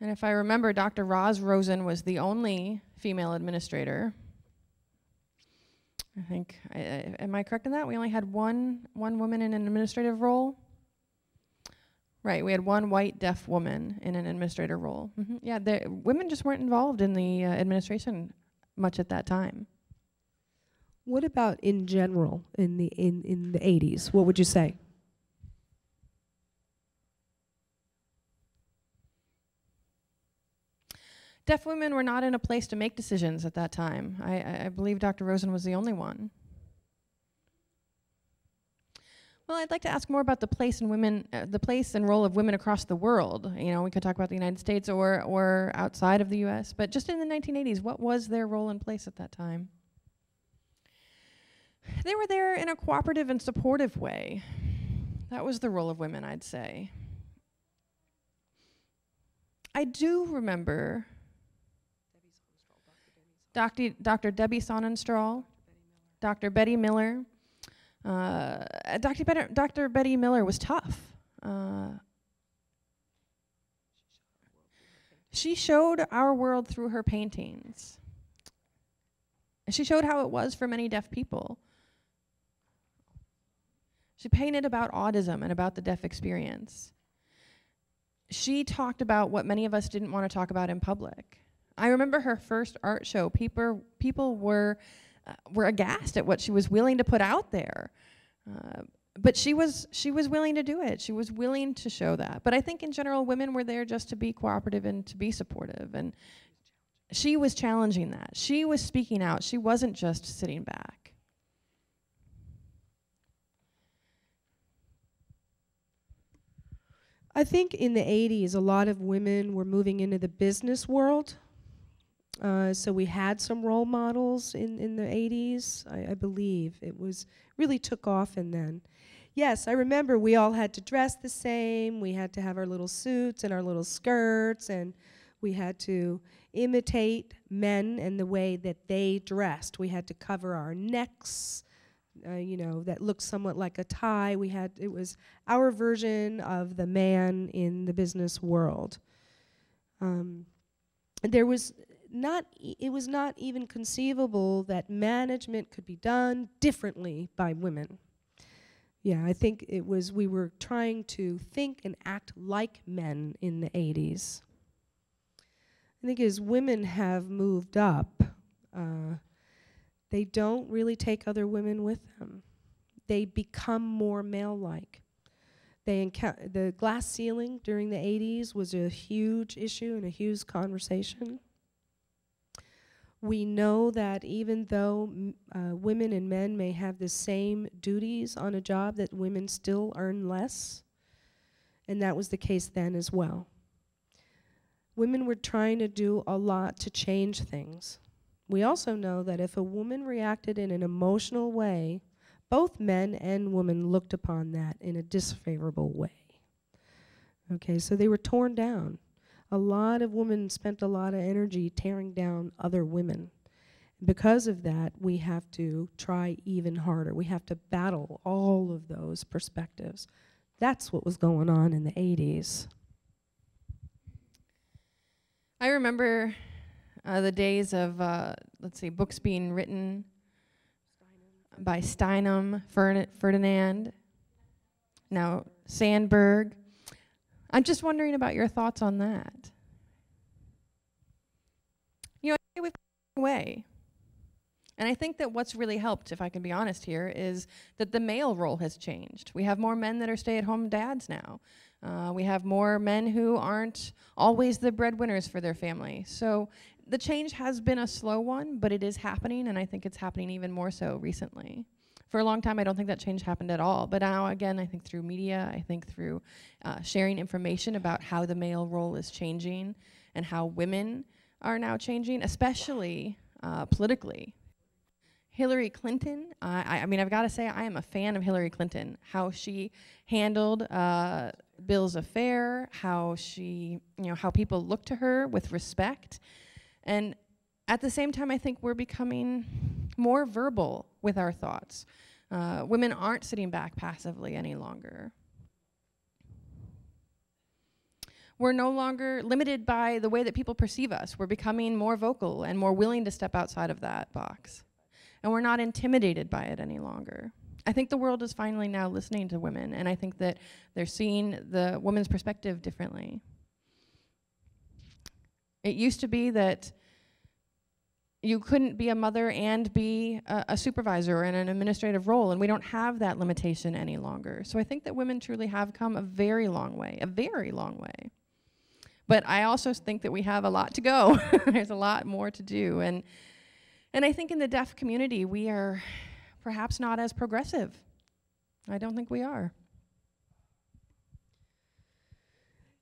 And if I remember, Dr. Roz Rosen was the only female administrator. I think, I, I, am I correct in that? We only had one, one woman in an administrative role? Right, we had one white deaf woman in an administrator role. Mm-hmm. Yeah, women just weren't involved in the uh, administration much at that time. What about in general in the in, in the 80s? What would you say? Deaf women were not in a place to make decisions at that time. I, I believe Dr. Rosen was the only one. Well, I'd like to ask more about the place and women, uh, the place and role of women across the world. You know, we could talk about the United States or or outside of the U.S., but just in the 1980s, what was their role and place at that time? They were there in a cooperative and supportive way. That was the role of women, I'd say. I do remember Dr. Dr. Debbie Sonnenstrahl, Dr. Betty Miller. Uh, Dr. Dr. Betty Miller was tough. Uh, she showed our world through her paintings. She showed how it was for many deaf people. She painted about audism and about the deaf experience. She talked about what many of us didn't want to talk about in public. I remember her first art show. People people were uh, were aghast at what she was willing to put out there. Uh, but she was she was willing to do it. She was willing to show that. But I think in general women were there just to be cooperative and to be supportive and she was challenging that. She was speaking out. She wasn't just sitting back. I think in the 80s, a lot of women were moving into the business world. Uh, so we had some role models in, in the 80s, I, I, believe. It was really took off and then. Yes, I remember we all had to dress the same. We had to have our little suits and our little skirts, and we had to imitate men and the way that they dressed. We had to cover our necks, uh, you know, that looked somewhat like a tie. We had, it was our version of the man in the business world. Um, there was not e it was not even conceivable that management could be done differently by women. Yeah, I think it was we were trying to think and act like men in the 80s. I think as women have moved up, uh, they don't really take other women with them. They become more male-like. They the glass ceiling during the 80s was a huge issue and a huge conversation. We know that even though uh, women and men may have the same duties on a job, that women still earn less. And that was the case then as well. Women were trying to do a lot to change things. We also know that if a woman reacted in an emotional way, both men and women looked upon that in a disfavorable way. Okay, so they were torn down. A lot of women spent a lot of energy tearing down other women. Because of that, we have to try even harder. We have to battle all of those perspectives. That's what was going on in the 80s. I remember uh, the days of, uh, let's see, books being written by Steinem, Ferd- Ferdinand, now Sandberg. I'm just wondering about your thoughts on that. You know, we've away. And I think that what's really helped, if I can be honest here, is that the male role has changed. We have more men that are stay at home dads now. Uh, we have more men who aren't always the breadwinners for their family. So the change has been a slow one, but it is happening, and I think it's happening even more so recently. For a long time, I don't think that change happened at all. But now, again, I think through media, I think through uh, sharing information about how the male role is changing and how women are now changing, especially uh, politically. Hillary Clinton, I, I, mean, I've got to say, I am a fan of Hillary Clinton. How she handled uh, Bill's affair, how she, you know, how people look to her with respect. And at the same time, I think we're becoming more verbal with our thoughts. Uh, women aren't sitting back passively any longer. We're no longer limited by the way that people perceive us. We're becoming more vocal and more willing to step outside of that box and we're not intimidated by it any longer. I think the world is finally now listening to women, and I think that they're seeing the woman's perspective differently. It used to be that you couldn't be a mother and be a, a, supervisor in an administrative role, and we don't have that limitation any longer. So I think that women truly have come a very long way, a very long way. But I also think that we have a lot to go. [laughs] There's a lot more to do, and and I think in the deaf community, we are perhaps not as progressive. I don't think we are.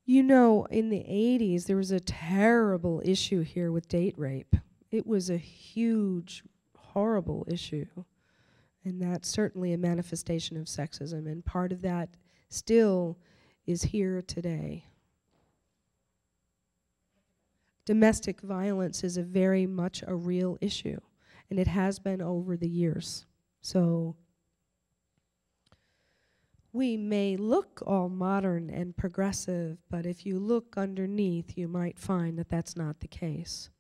You know, in the 80s, there was a terrible issue here with date rape. It was a huge, horrible issue. And that's certainly a manifestation of sexism. And part of that still is here today. domestic violence is a very much a real issue, and it has been over the years. So we may look all modern and progressive, but if you look underneath, you might find that that's not the case.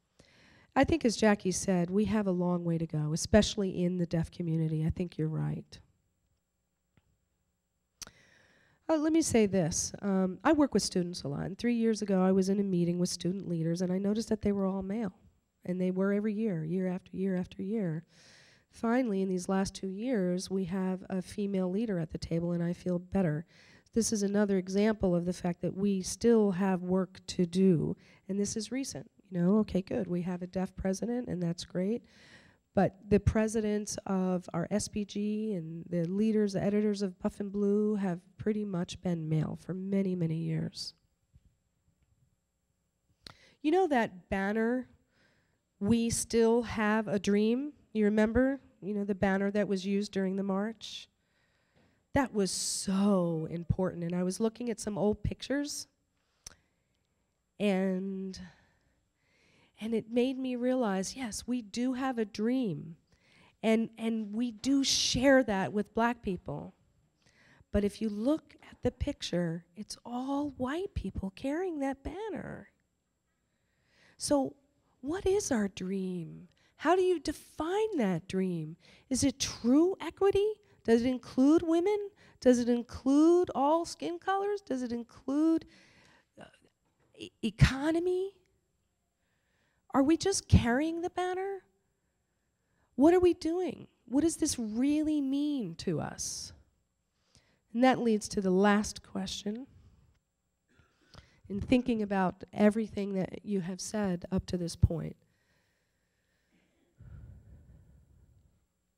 I think, as Jackie said, we have a long way to go, especially in the deaf community. I think you're right. Uh, let me say this. Um, I work with students a lot. And three years ago, I was in a meeting with student leaders, and I noticed that they were all male. And they were every year, year after year after year. Finally, in these last two years, we have a female leader at the table, and I feel better. This is another example of the fact that we still have work to do. And this is recent. You know, okay, good. We have a deaf president, and that's great. But the presidents of our SBG and the leaders, the editors of Buff and Blue have pretty much been male for many, many years. You know that banner, We Still Have a Dream? You remember? You know, the banner that was used during the march? That was so important. And I was looking at some old pictures, and and it made me realize yes, we do have a dream. And, and we do share that with black people. But if you look at the picture, it's all white people carrying that banner. So, what is our dream? How do you define that dream? Is it true equity? Does it include women? Does it include all skin colors? Does it include uh, e- economy? Are we just carrying the banner? What are we doing? What does this really mean to us? And that leads to the last question. In thinking about everything that you have said up to this point,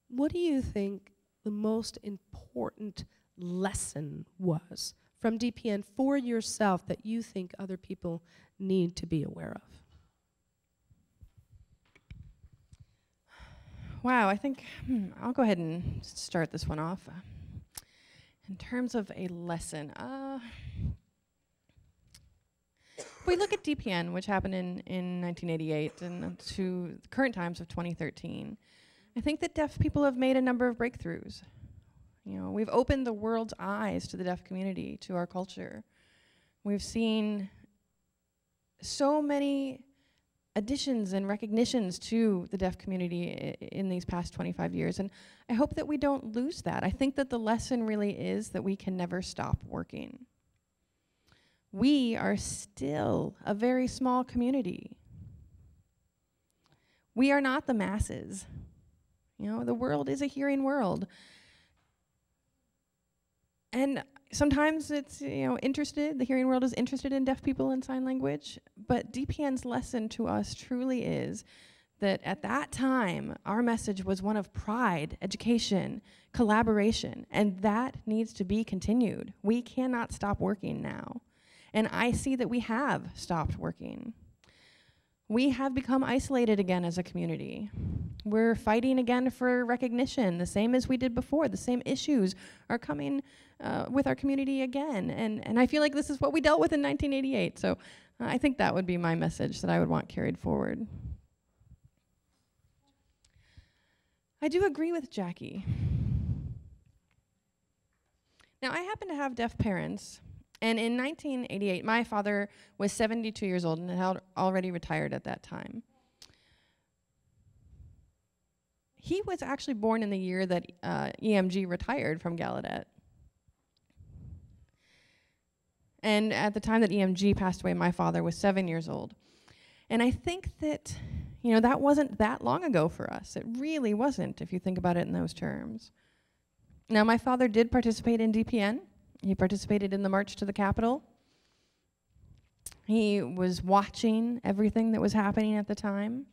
what do you think the most important lesson was from DPN for yourself that you think other people need to be aware of? Wow, I think hmm, I'll go ahead and start this one off. Uh, in terms of a lesson, uh, we look at DPN, which happened in, in 1988 and to current times of 2013, I think that deaf people have made a number of breakthroughs. You know, we've opened the world's eyes to the deaf community, to our culture. We've seen so many additions and recognitions to the deaf community in these past 25 years. And I hope that we don't lose that. I think that the lesson really is that we can never stop working. We are still a very small community. We are not the masses. You know, the world is a hearing world. And sometimes it's you know interested the hearing world is interested in deaf people and sign language but dpn's lesson to us truly is that at that time our message was one of pride education collaboration and that needs to be continued. We cannot stop working now. And i see that we have stopped working we have become isolated again as a community. We're fighting again for recognition, the same as we did before. The same issues are coming uh, with our community again. And, and I feel like this is what we dealt with in 1988. So uh, I think that would be my message that I would want carried forward. I do agree with Jackie. Now, I happen to have deaf parents and in 1988, my father was 72 years old and had already retired at that time. He was actually born in the year that uh, EMG retired from Gallaudet. And at the time that EMG passed away, my father was seven years old. And I think that, you know, that wasn't that long ago for us. It really wasn't, if you think about it in those terms. Now, my father did participate in DPN. He participated in the march to the Capitol. He was watching everything that was happening at the time.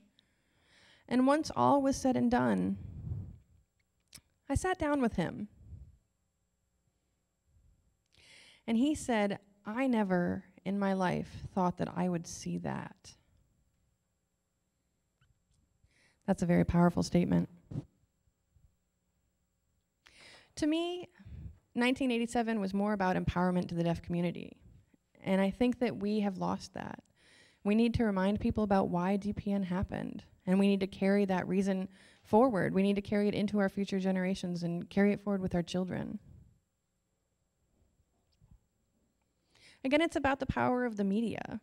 And once all was said and done, I sat down with him. And he said, I never in my life thought that I would see that. That's a very powerful statement. To me, 1987 was more about empowerment to the deaf community. And I think that we have lost that. We need to remind people about why DPN happened. And we need to carry that reason forward. We need to carry it into our future generations and carry it forward with our children. Again, it's about the power of the media.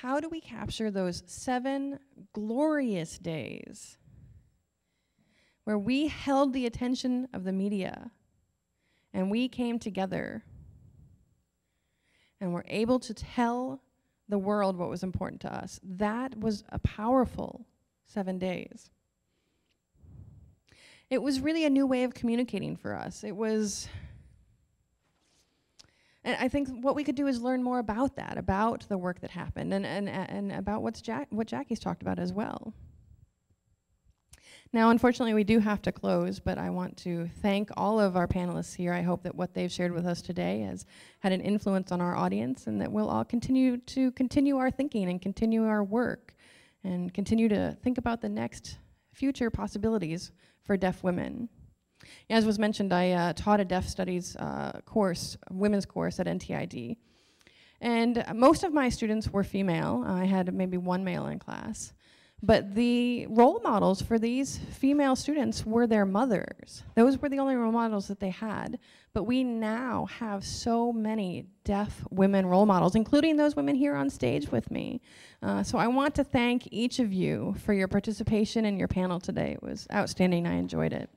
How do we capture those seven glorious days where we held the attention of the media and we came together and were able to tell the world what was important to us. That was a powerful seven days. It was really a new way of communicating for us. It was, and I think what we could do is learn more about that, about the work that happened, and, and, and about what's Jack, what Jackie's talked about as well. Now, unfortunately, we do have to close, but I want to thank all of our panelists here. I hope that what they've shared with us today has had an influence on our audience and that we'll all continue to continue our thinking and continue our work and continue to think about the next future possibilities for deaf women. As was mentioned, I uh, taught a deaf studies uh, course, women's course at NTID. And most of my students were female. I had maybe one male in class. But the role models for these female students were their mothers. Those were the only role models that they had. But we now have so many deaf women role models, including those women here on stage with me. Uh, so I want to thank each of you for your participation in your panel today. It was outstanding. I enjoyed it.